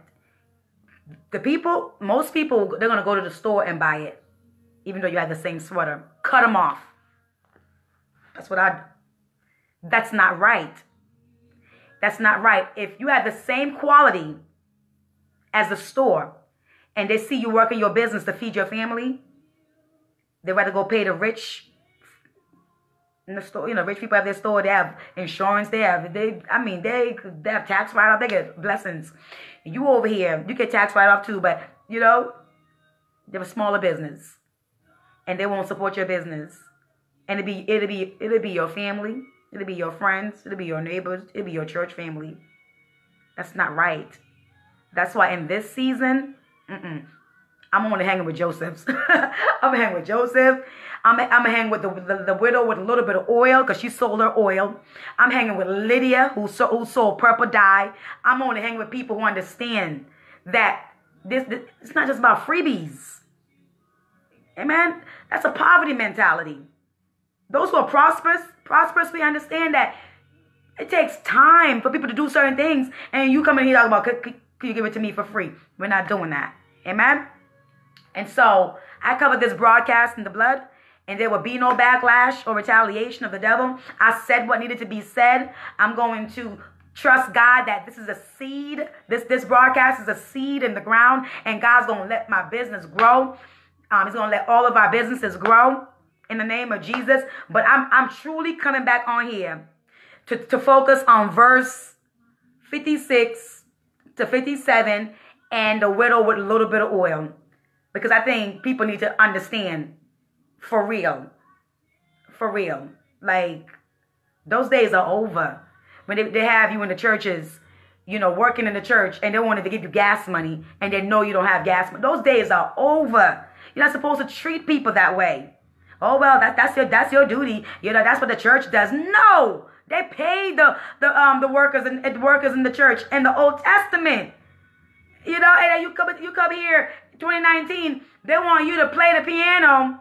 The people, most people, they're gonna go to the store and buy it, even though you have the same sweater. Cut them off. That's what I. That's not right. That's not right. If you have the same quality as the store, and they see you working your business to feed your family, they rather go pay the rich in the store. You know, rich people have their store. They have insurance. They have they. I mean, they they have tax write off. They get blessings. You over here, you get tax write off too. But you know, they're a smaller business, and they won't support your business. And it'll be it'll be it'll be your family. It'll be your friends. It'll be your neighbors. It'll be your church family. That's not right. That's why in this season, mm-mm, I'm only hanging with Joseph's. I'm hanging with Joseph. I'm, I'm hanging with the, the, the, widow with a little bit of oil because she sold her oil. I'm hanging with Lydia who, who sold purple dye. I'm only hanging with people who understand that this, this it's not just about freebies. Amen. That's a poverty mentality. Those who are prosperous, prosperously understand that it takes time for people to do certain things. And you come in here talking about, can you give it to me for free? We're not doing that. Amen. And so I covered this broadcast in the blood, and there will be no backlash or retaliation of the devil. I said what needed to be said. I'm going to trust God that this is a seed. This this broadcast is a seed in the ground, and God's gonna let my business grow. Um, he's gonna let all of our businesses grow in the name of Jesus. But I'm I'm truly coming back on here to, to focus on verse 56 to 57 and the widow with a little bit of oil. Because I think people need to understand for real. For real. Like, those days are over. When they, they have you in the churches, you know, working in the church and they wanted to give you gas money and they know you don't have gas money. Those days are over. You're not supposed to treat people that way. Oh well, that, that's your that's your duty. You know, that's what the church does. No! They pay the the um the workers and the workers in the church in the Old Testament. You know, and you come you come here 2019, they want you to play the piano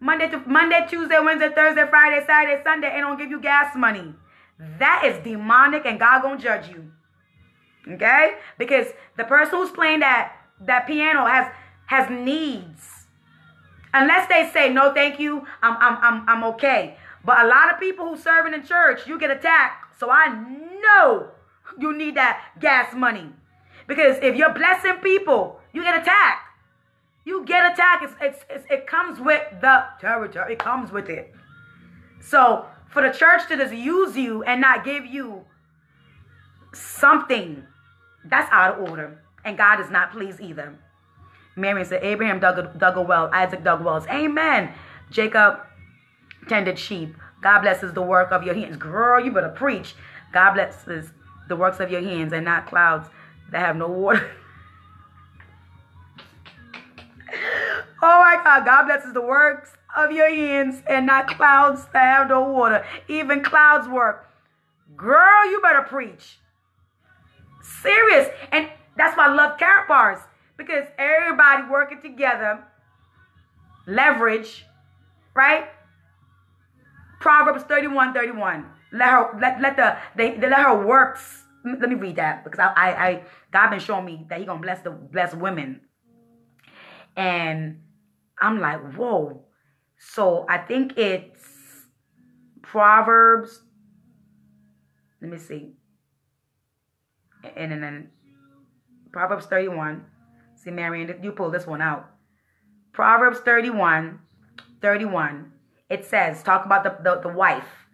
Monday to Monday, Tuesday, Wednesday, Thursday, Friday, Saturday, Sunday, and don't give you gas money. That is demonic, and God gonna judge you. Okay? Because the person who's playing that that piano has has needs. Unless they say no, thank you, I'm I'm I'm I'm okay. But a lot of people who serving in church, you get attacked. So I know you need that gas money. Because if you're blessing people, you get attacked. You get attacked. It's, it's, it's, it comes with the territory. It comes with it. So for the church to just use you and not give you something, that's out of order. And God is not pleased either. Mary said, Abraham dug dug a well, Isaac dug wells. Amen. Jacob tended sheep. God blesses the work of your hands. Girl, you better preach. God blesses the works of your hands and not clouds that have no water. oh my God. God blesses the works of your hands and not clouds that have no water. Even clouds work. Girl, you better preach. Serious. And that's why I love Karatbars because everybody working together, leverage, right? Proverbs 31 31. Let her let, let the they, they let her works. Let me read that because I, I I God been showing me that He gonna bless the bless women. And I'm like, whoa. So I think it's Proverbs. Let me see. And then Proverbs 31. See, Marion, you pull this one out. Proverbs 31, 31. It says, talk about the, the, the wife.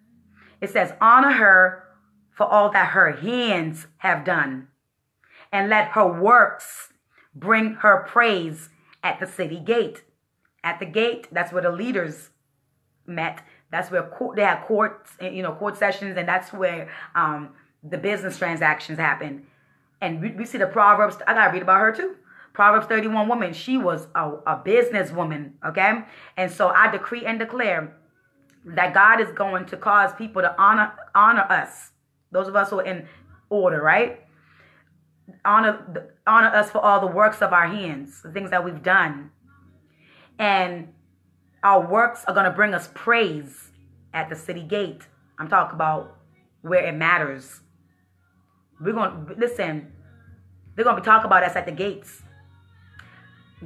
It says, honor her for all that her hands have done, and let her works bring her praise at the city gate. At the gate, that's where the leaders met. That's where court, they had courts, you know, court sessions, and that's where um, the business transactions happen. And we, we see the Proverbs. I gotta read about her too. Proverbs 31 woman, she was a, a businesswoman, okay? And so I decree and declare that God is going to cause people to honor honor us. Those of us who are in order, right? Honor honor us for all the works of our hands, the things that we've done. And our works are going to bring us praise at the city gate. I'm talking about where it matters. We're going to listen. They're going to be talking about us at the gates.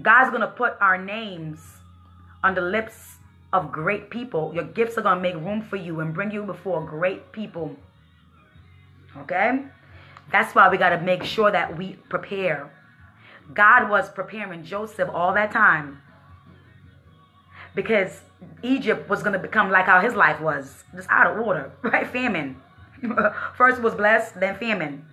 God's going to put our names on the lips of great people. Your gifts are going to make room for you and bring you before great people. Okay? That's why we got to make sure that we prepare. God was preparing Joseph all that time because Egypt was going to become like how his life was, just out of order, right? Famine. First was blessed, then famine.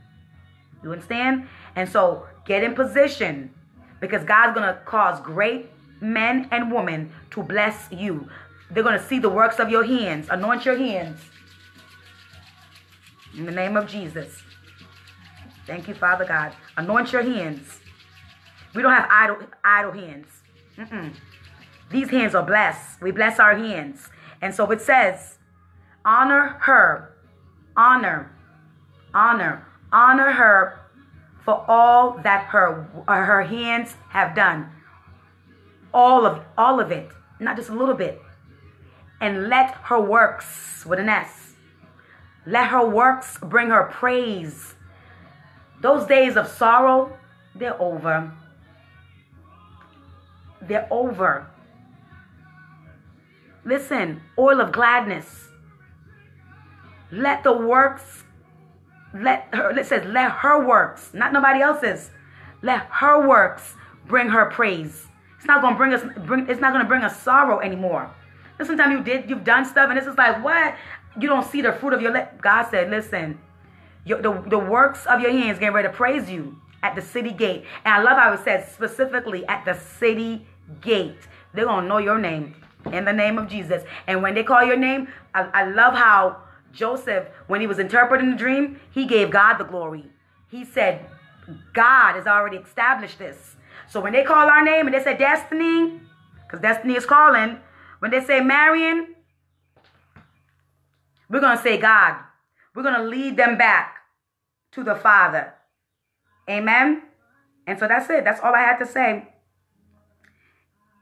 You understand? And so get in position because God's going to cause great men and women to bless you. They're going to see the works of your hands. Anoint your hands. In the name of Jesus. Thank you, Father God. Anoint your hands. We don't have idle, idle hands. Mm-mm. These hands are blessed. We bless our hands. And so it says, honor her. Honor. Honor. Honor her for all that her uh, her hands have done. All of all of it, not just a little bit. And let her works with an S. Let her works bring her praise. Those days of sorrow, they're over. They're over. Listen, oil of gladness. Let the works let her, it says, let her works, not nobody else's. Let her works bring her praise. It's not gonna bring us bring it's not gonna bring us sorrow anymore. And sometimes you did, you've done stuff, and it's just like, what? You don't see the fruit of your lip. God said, listen, your, the, the works of your hands getting ready to praise you at the city gate. And I love how it says specifically at the city gate. They're gonna know your name in the name of Jesus. And when they call your name, I, I love how Joseph, when he was interpreting the dream, he gave God the glory. He said, God has already established this. So when they call our name and they say destiny, because destiny is calling, when they say Marion, we're going to say God. We're going to lead them back to the Father. Amen. And so that's it. That's all I had to say.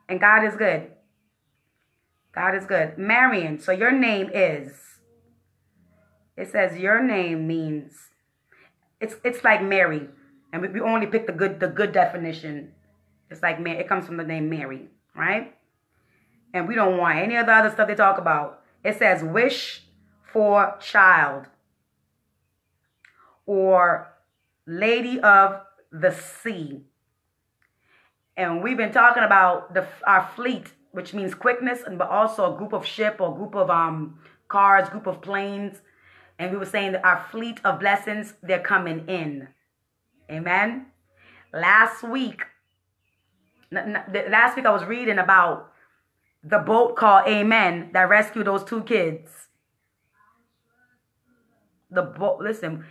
And God is good. God is good. Marion, so your name is it says your name means it's it's like Mary, and we, we only pick the good the good definition. It's like Mary. It comes from the name Mary, right? And we don't want any of the other stuff they talk about. It says wish for child or lady of the sea. And we've been talking about the our fleet, which means quickness, and but also a group of ship or group of um cars, group of planes, and we were saying that our fleet of blessings, they're coming in. Amen. Last week, last week I was reading about the boat called Amen that rescued those two kids. The boat, listen,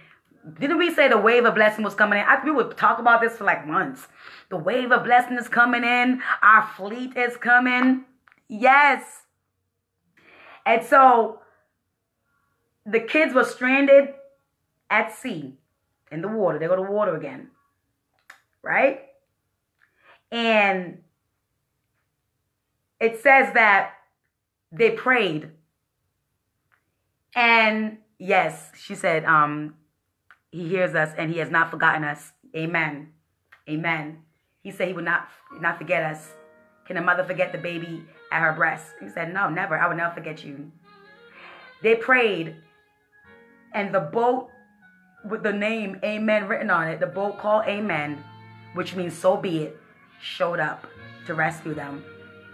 didn't we say the wave of blessing was coming in? I, we would talk about this for like months. The wave of blessing is coming in. Our fleet is coming. Yes. And so the kids were stranded at sea in the water. They go to water again. Right? And it says that they prayed. And yes, she said, um, he hears us and he has not forgotten us. Amen. Amen. He said he would not not forget us. Can a mother forget the baby at her breast? He said, No, never. I will never forget you. They prayed, and the boat with the name Amen written on it, the boat called Amen, which means so be it, showed up to rescue them.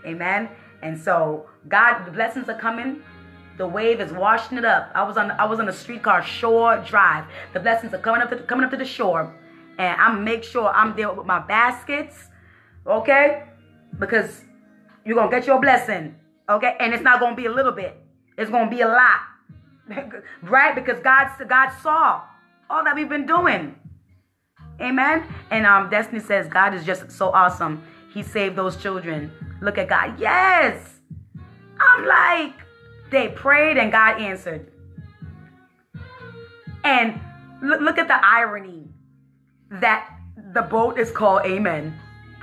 Amen. And so God, the blessings are coming. The wave is washing it up. I was on I was on a streetcar shore drive. The blessings are coming up to coming up to the shore, and I'm make sure I'm there with my baskets, okay? Because you're gonna get your blessing, okay? And it's not gonna be a little bit. It's gonna be a lot, right? Because God God saw all that we've been doing. Amen. And um, Destiny says God is just so awesome. He saved those children. Look at God. Yes. I'm like, they prayed and God answered. And look, at the irony that the boat is called Amen.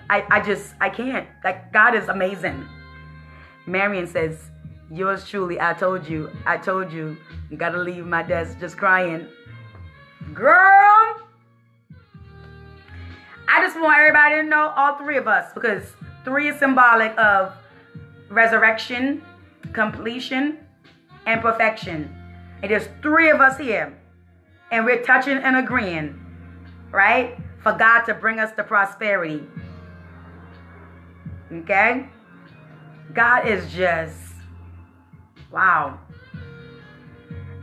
I, I just, I can't. Like, God is amazing. Marion says, Yours truly, I told you, I told you, you gotta leave my desk just crying. Girl, I just want everybody to know, all three of us, because three is symbolic of resurrection, completion, and perfection. It is three of us here, and we're touching and agreeing, right? For God to bring us to prosperity. Okay? God is just, wow.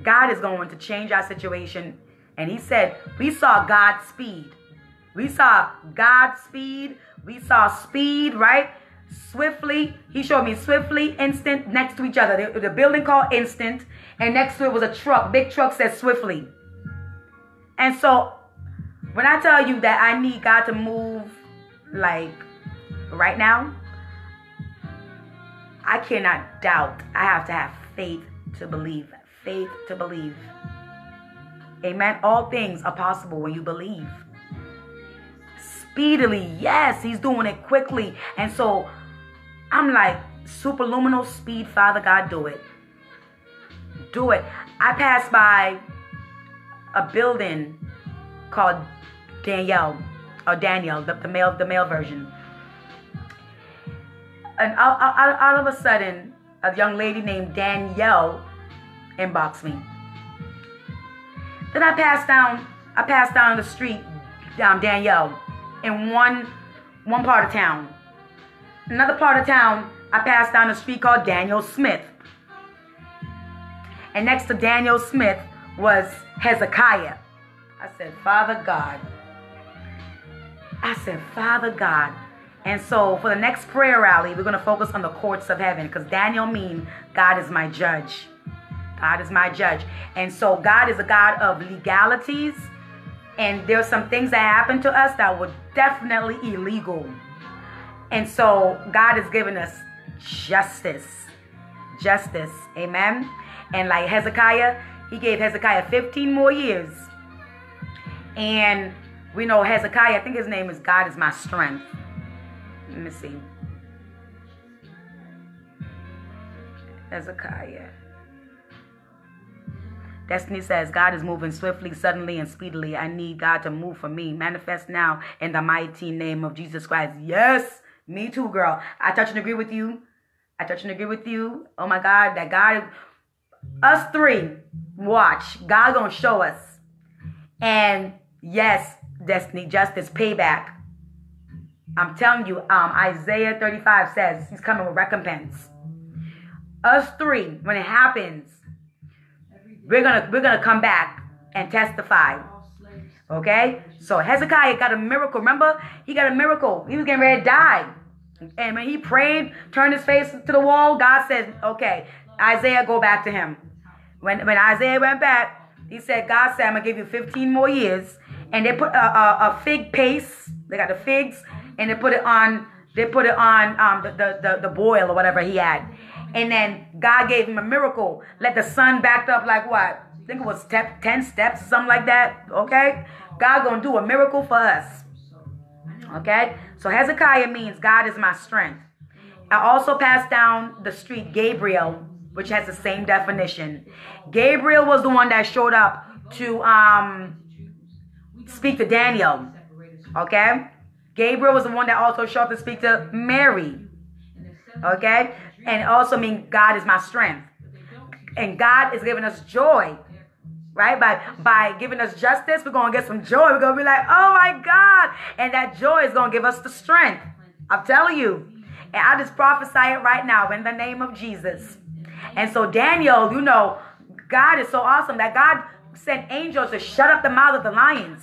God is going to change our situation. And He said, we saw God's speed. We saw God's speed. We saw speed, right? Swiftly. He showed me swiftly, instant, next to each other. The, the building called Instant, and next to it was a truck. Big truck said swiftly. And so when I tell you that I need God to move like right now, I cannot doubt. I have to have faith to believe. Faith to believe. Amen. All things are possible when you believe speedily. Yes, he's doing it quickly. And so I'm like, superluminal speed, Father God, do it. Do it. I passed by a building called Danielle or Daniel, the, the male the male version. And all, out, out of a sudden, a young lady named Danielle inboxed me. Then I passed down, I passed down the street, down Danielle in one one part of town. Another part of town, I passed down a street called Daniel Smith. And next to Daniel Smith was Hezekiah. I said, Father God. I said, Father God. And so for the next prayer rally, we're going to focus on the courts of heaven because Daniel means God is my judge. God is my judge. And so God is a God of legalities and there's some things that happen to us that were definitely illegal. And so God has given us justice. Justice. Amen. And like Hezekiah, he gave Hezekiah 15 more years. And we know Hezekiah, I think his name is God is my strength. Let me see. Hezekiah. Destiny says, God is moving swiftly, suddenly, and speedily. I need God to move for me. Manifest now in the mighty name of Jesus Christ. Yes, me too, girl. I touch and agree with you. I touch and agree with you. Oh my God, that God, us three, watch. God gonna show us. And yes, Destiny, justice, payback. I'm telling you, um, Isaiah 35 says he's coming with recompense. Us three, when it happens, we're gonna we're gonna come back and testify. Okay? So Hezekiah got a miracle. Remember, he got a miracle. He was getting ready to die. And when he prayed, turned his face to the wall, God said, Okay, Isaiah, go back to him. When when Isaiah went back, he said, God said, I'm gonna give you 15 more years. And they put a, a, a fig paste, they got the figs, and they put it on, they put it on um, the, the, the, the boil or whatever he had. And then God gave him a miracle. Let the sun backed up like what? I think it was step, 10 steps, something like that. Okay? God gonna do a miracle for us. Okay? So Hezekiah means God is my strength. I also passed down the street Gabriel, which has the same definition. Gabriel was the one that showed up to um speak to Daniel. Okay? Gabriel was the one that also showed up to speak to Mary. Okay? And also mean God is my strength. And God is giving us joy. Right? By by giving us justice, we're gonna get some joy. We're gonna be like, oh my God. And that joy is gonna give us the strength. I'm telling you. And I just prophesy it right now in the name of Jesus. And so Daniel, you know, God is so awesome that God sent angels to shut up the mouth of the lions.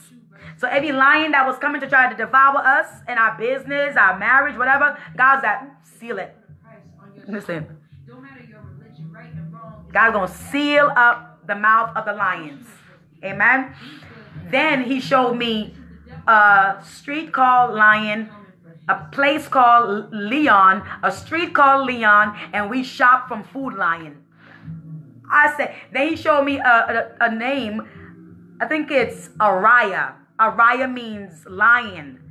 So every lion that was coming to try to devour us and our business, our marriage, whatever, God's like, seal it. Listen. God gonna seal up the mouth of the lions. Amen. Then he showed me a street called Lion, a place called Leon, a street called Leon, and we shop from Food Lion. I said, then he showed me a, a, a name. I think it's Araya. Araya means lion.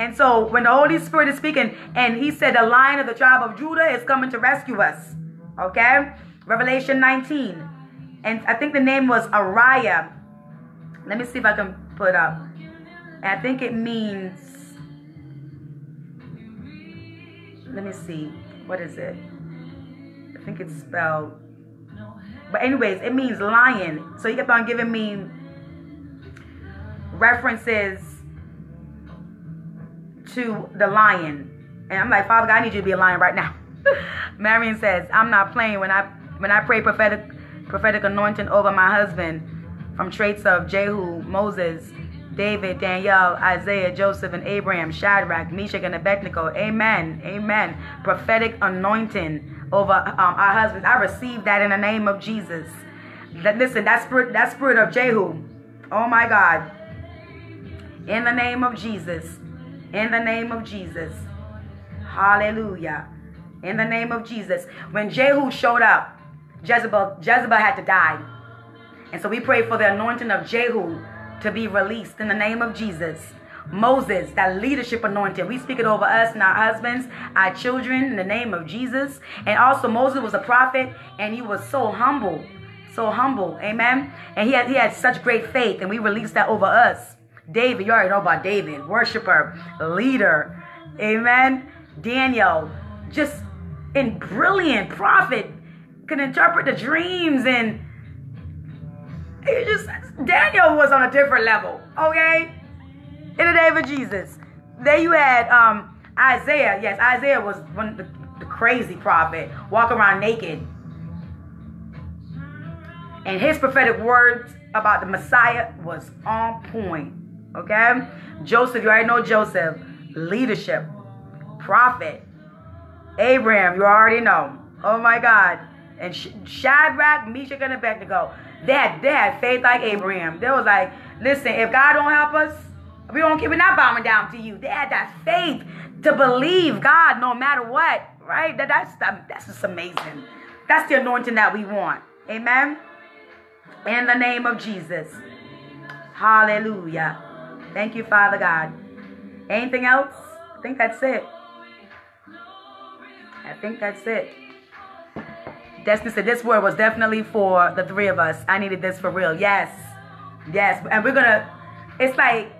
And so when the Holy Spirit is speaking, and he said, the lion of the tribe of Judah is coming to rescue us. Okay? Revelation 19. And I think the name was Araya. Let me see if I can put up. And I think it means, let me see. What is it? I think it's spelled but anyways, it means lion. So he kept on giving me references to the lion. And I'm like, Father God, I need you to be a lion right now. Marion says, I'm not playing when I when I pray prophetic prophetic anointing over my husband from traits of Jehu, Moses, David, Daniel, Isaiah, Joseph, and Abraham, Shadrach, Meshach, and Abednego. Amen. Amen. Prophetic anointing over um, our husbands. I receive that in the name of Jesus. That listen, that spirit, that spirit of Jehu. Oh my God. In the name of Jesus. In the name of Jesus. Hallelujah. In the name of Jesus. When Jehu showed up, Jezebel, Jezebel had to die. And so we pray for the anointing of Jehu to be released in the name of Jesus. Moses, that leadership anointing. We speak it over us and our husbands, our children, in the name of Jesus. And also, Moses was a prophet and he was so humble, so humble. Amen. And he had, he had such great faith, and we release that over us. David, you already know about David, worshiper, leader. Amen. Daniel, just in brilliant prophet, can interpret the dreams and just Daniel was on a different level. Okay in the name of Jesus. There you had um, Isaiah. Yes, Isaiah was one the, the crazy prophet, walk around naked. And his prophetic words about the Messiah was on point. Okay? Joseph, you already know Joseph. Leadership. Prophet. Abraham, you already know. Oh my God. And Shadrach, Meshach, and Abednego. They had, they had faith like Abraham. They was like, listen, if God don't help us, we don't we're not bowing down to you. They had that faith to believe God no matter what. Right? That, that's that's just amazing. That's the anointing that we want. Amen. In the name of Jesus. Hallelujah. Thank you, Father God. Anything else? I think that's it. I think that's it. Destiny said this word was definitely for the three of us. I needed this for real. Yes. Yes. And we're gonna it's like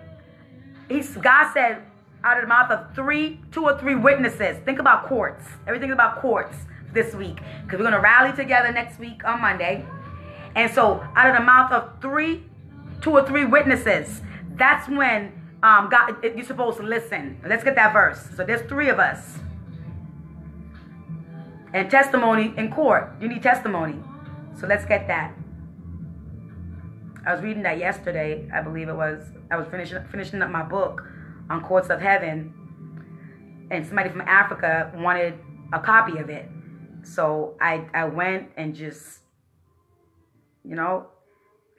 He's, God said, out of the mouth of three, two or three witnesses. Think about courts. Everything's about courts this week. Because we're going to rally together next week on Monday. And so, out of the mouth of three, two or three witnesses, that's when um, God, you're supposed to listen. Let's get that verse. So, there's three of us. And testimony in court. You need testimony. So, let's get that. I was reading that yesterday, I believe it was. I was finishing finishing up my book on Courts of Heaven, and somebody from Africa wanted a copy of it. So I I went and just, you know,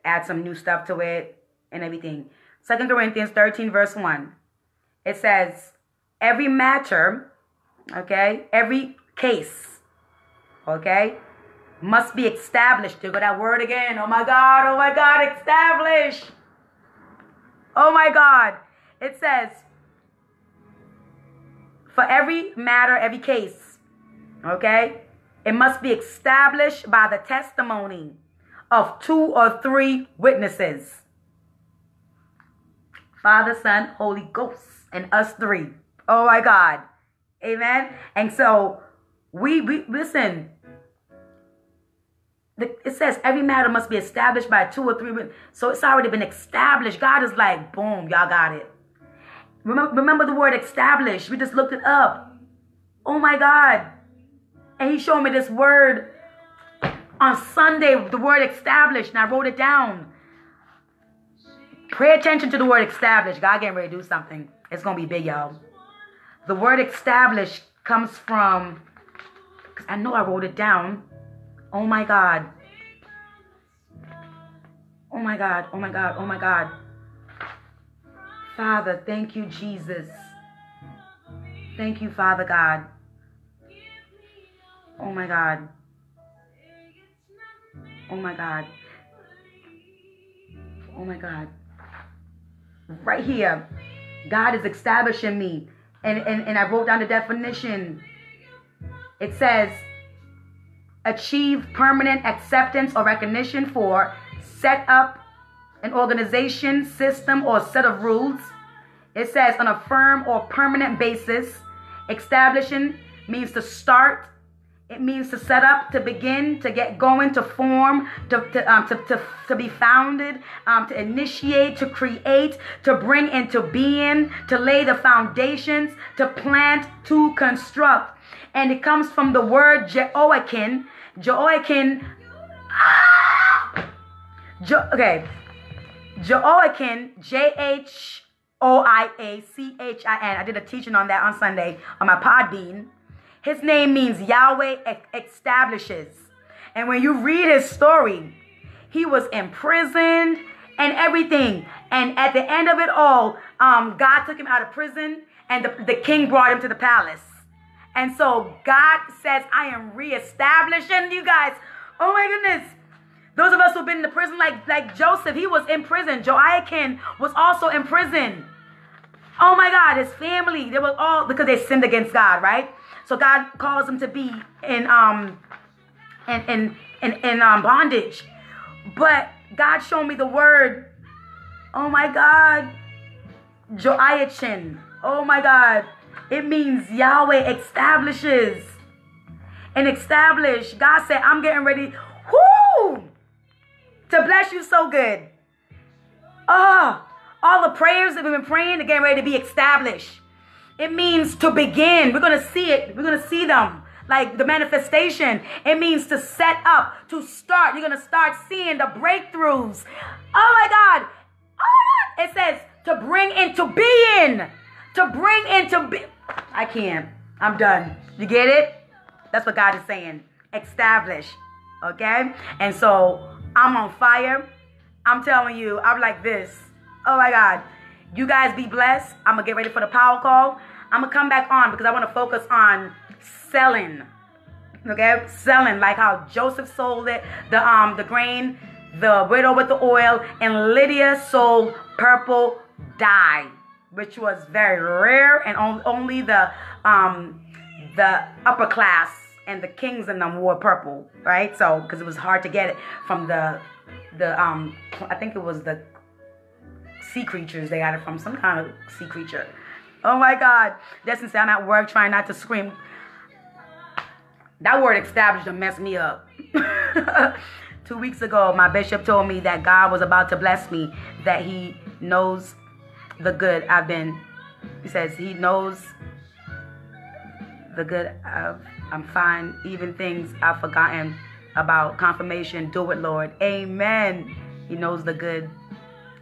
add some new stuff to it and everything. Second Corinthians 13, verse 1. It says, every matter, okay, every case, okay, must be established. There go that word again. Oh my God, oh my God, establish. Oh my God. It says, for every matter, every case, okay, it must be established by the testimony of two or three witnesses Father, Son, Holy Ghost, and us three. Oh my God. Amen. And so we, we listen, it says every matter must be established by two or three. So it's already been established. God is like, boom, y'all got it. Remember, remember the word established. We just looked it up. Oh my God. And he showed me this word on Sunday, the word established, and I wrote it down. Pay attention to the word established. God getting ready to do something. It's going to be big, y'all. The word established comes from, because I know I wrote it down. Oh my God. Oh my God. Oh my God. Oh my God. Father, thank you, Jesus. Thank you, Father God. Oh my God. Oh my God. Oh my God. Right here, God is establishing me. And, and, and I wrote down the definition. It says, achieve permanent acceptance or recognition for, set up an organization, system, or set of rules. It says on a firm or permanent basis. Establishing means to start. It means to set up, to begin, to get going, to form, to, to, um, to, to, to be founded, um, to initiate, to create, to bring into being, to lay the foundations, to plant, to construct and it comes from the word Jehoiachin. Jehoiachin. Ah! Je, okay. Jehoiachin, J H O I A C H I N. I did a teaching on that on Sunday on my Podbean. His name means Yahweh establishes. And when you read his story, he was imprisoned and everything. And at the end of it all, um, God took him out of prison and the, the king brought him to the palace. And so God says, I am reestablishing you guys. Oh my goodness. Those of us who've been in the prison, like, like Joseph, he was in prison. Joachim was also in prison. Oh my God, his family, they were all because they sinned against God, right? So God calls them to be in um in in in, in um bondage. But God showed me the word. Oh my God. Joachim. Oh my God. It means Yahweh establishes. And establish. God said, I'm getting ready whoo, to bless you so good. Oh, all the prayers that we've been praying are getting ready to be established. It means to begin. We're going to see it. We're going to see them. Like the manifestation. It means to set up, to start. You're going to start seeing the breakthroughs. Oh my God. Oh my God. It says to bring into being. To bring into be- I can't. I'm done. You get it? That's what God is saying. Establish. Okay? And so I'm on fire. I'm telling you, I'm like this. Oh my God. You guys be blessed. I'm going to get ready for the power call. I'm to come back on because I want to focus on selling. Okay? Selling like how Joseph sold it, the um the grain, the widow with the oil, and Lydia sold purple dye which was very rare and on, only the um, the upper class and the kings in them wore purple, right? So because it was hard to get it from the the um I think it was the sea creatures they got it from some kind of sea creature. Oh my God! Destin said I'm at work trying not to scream. That word established to mess me up. Two weeks ago, my bishop told me that God was about to bless me, that He knows the good I've been. He says he knows the good I've, I'm fine. Even things I've forgotten about confirmation. Do it, Lord. Amen. He knows the good,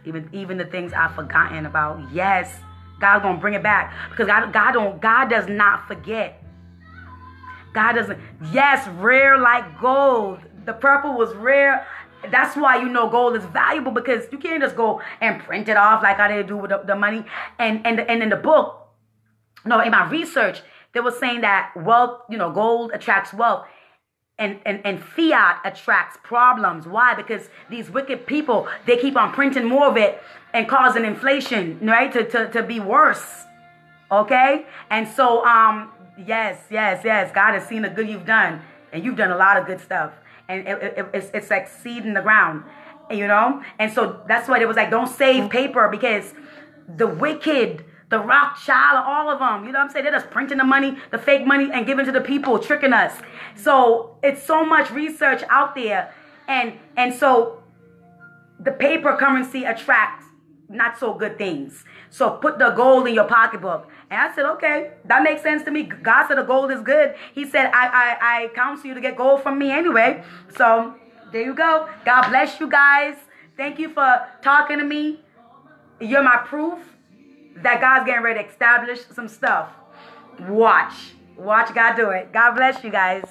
even even the things I've forgotten about. Yes, God's gonna bring it back because God God don't God does not forget. God doesn't. Yes, rare like gold. The purple was rare. That's why you know gold is valuable because you can't just go and print it off like I did do with the, the money. And and and in the book, no, in my research, they were saying that wealth, you know, gold attracts wealth. And, and, and fiat attracts problems. Why? Because these wicked people, they keep on printing more of it and causing inflation, right? To, to, to be worse. Okay? And so, um, yes, yes, yes. God has seen the good you've done. And you've done a lot of good stuff. And it, it, it's, it's like seed in the ground, you know? And so that's why it was like, don't save paper because the wicked, the Rothschild, all of them. You know what I'm saying? They're just printing the money, the fake money, and giving to the people, tricking us. So it's so much research out there, and and so the paper currency attracts not so good things. So put the gold in your pocketbook. And I said, okay, that makes sense to me. God said the gold is good. He said, I I, I counsel you to get gold from me anyway. So there you go. God bless you guys. Thank you for talking to me. You're my proof that God's getting ready to establish some stuff. Watch. Watch God do it. God bless you guys.